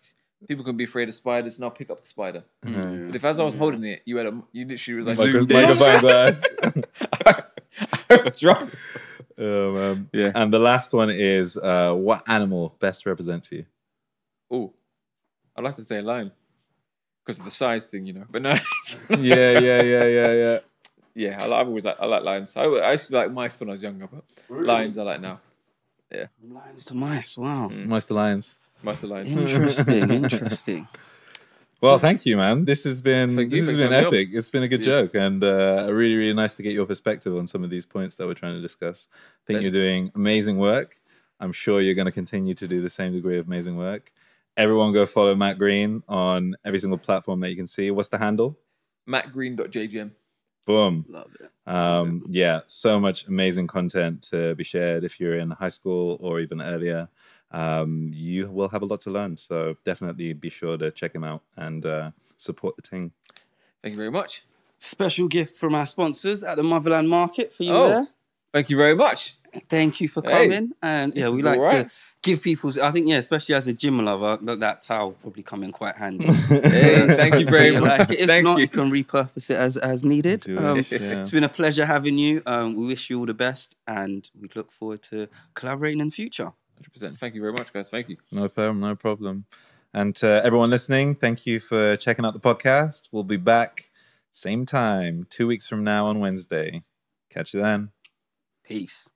people can be afraid of spiders and I'll pick up the spider. Mm. But if as I was holding it, you had a you literally was like Micro- Zoomed in. Microphone glass. [LAUGHS] [LAUGHS] I was wrong. Oh, man. Yeah. And the last one is uh, what animal best represents you? Oh, I'd like to say a lion because of the size thing, you know. But no, [LAUGHS] Yeah, yeah, yeah, yeah, yeah. yeah, I, like- I've always like I like lions. I, I used to like mice when I was younger, but lions I like now. From lions to mice. Wow. Most the lions. Mice are lions. Interesting. [LAUGHS] interesting. Well, thank you, man. This has been Thank this you. has been for having me epic. It's been a good Yes. joke, and uh, really, really nice to get your perspective on some of these points that we're trying to discuss. I think Pleasure. you're doing amazing work. I'm sure you're going to continue to do the same degree of amazing work. Everyone, go follow Matt Green on every single platform that you can see. What's the handle? Mattgreen.jgm. Boom. Love it. Um, yeah, so much amazing content to be shared if you're in high school or even earlier. Um, you will have a lot to learn. So definitely be sure to check him out and uh, support the team. Thank you very much. Special gift from our sponsors at the Motherland Market for you Oh. there. Thank you very much. Thank you for Hey, coming. and yeah, we like all right. to give people. I think yeah, especially as a gym lover, that, that towel probably come in quite handy. [LAUGHS] Hey, thank you very [LAUGHS] much. like. If Thank not, you. you can repurpose it as as needed. Do Um, it, [LAUGHS] yeah. It's been a pleasure having you. Um, we wish you all the best, and we look forward to collaborating in the future. 100%. Thank you very much, guys. Thank you. No problem, no problem. And to everyone listening, thank you for checking out the podcast. We'll be back same time, two weeks from now on Wednesday. Catch you then. Peace.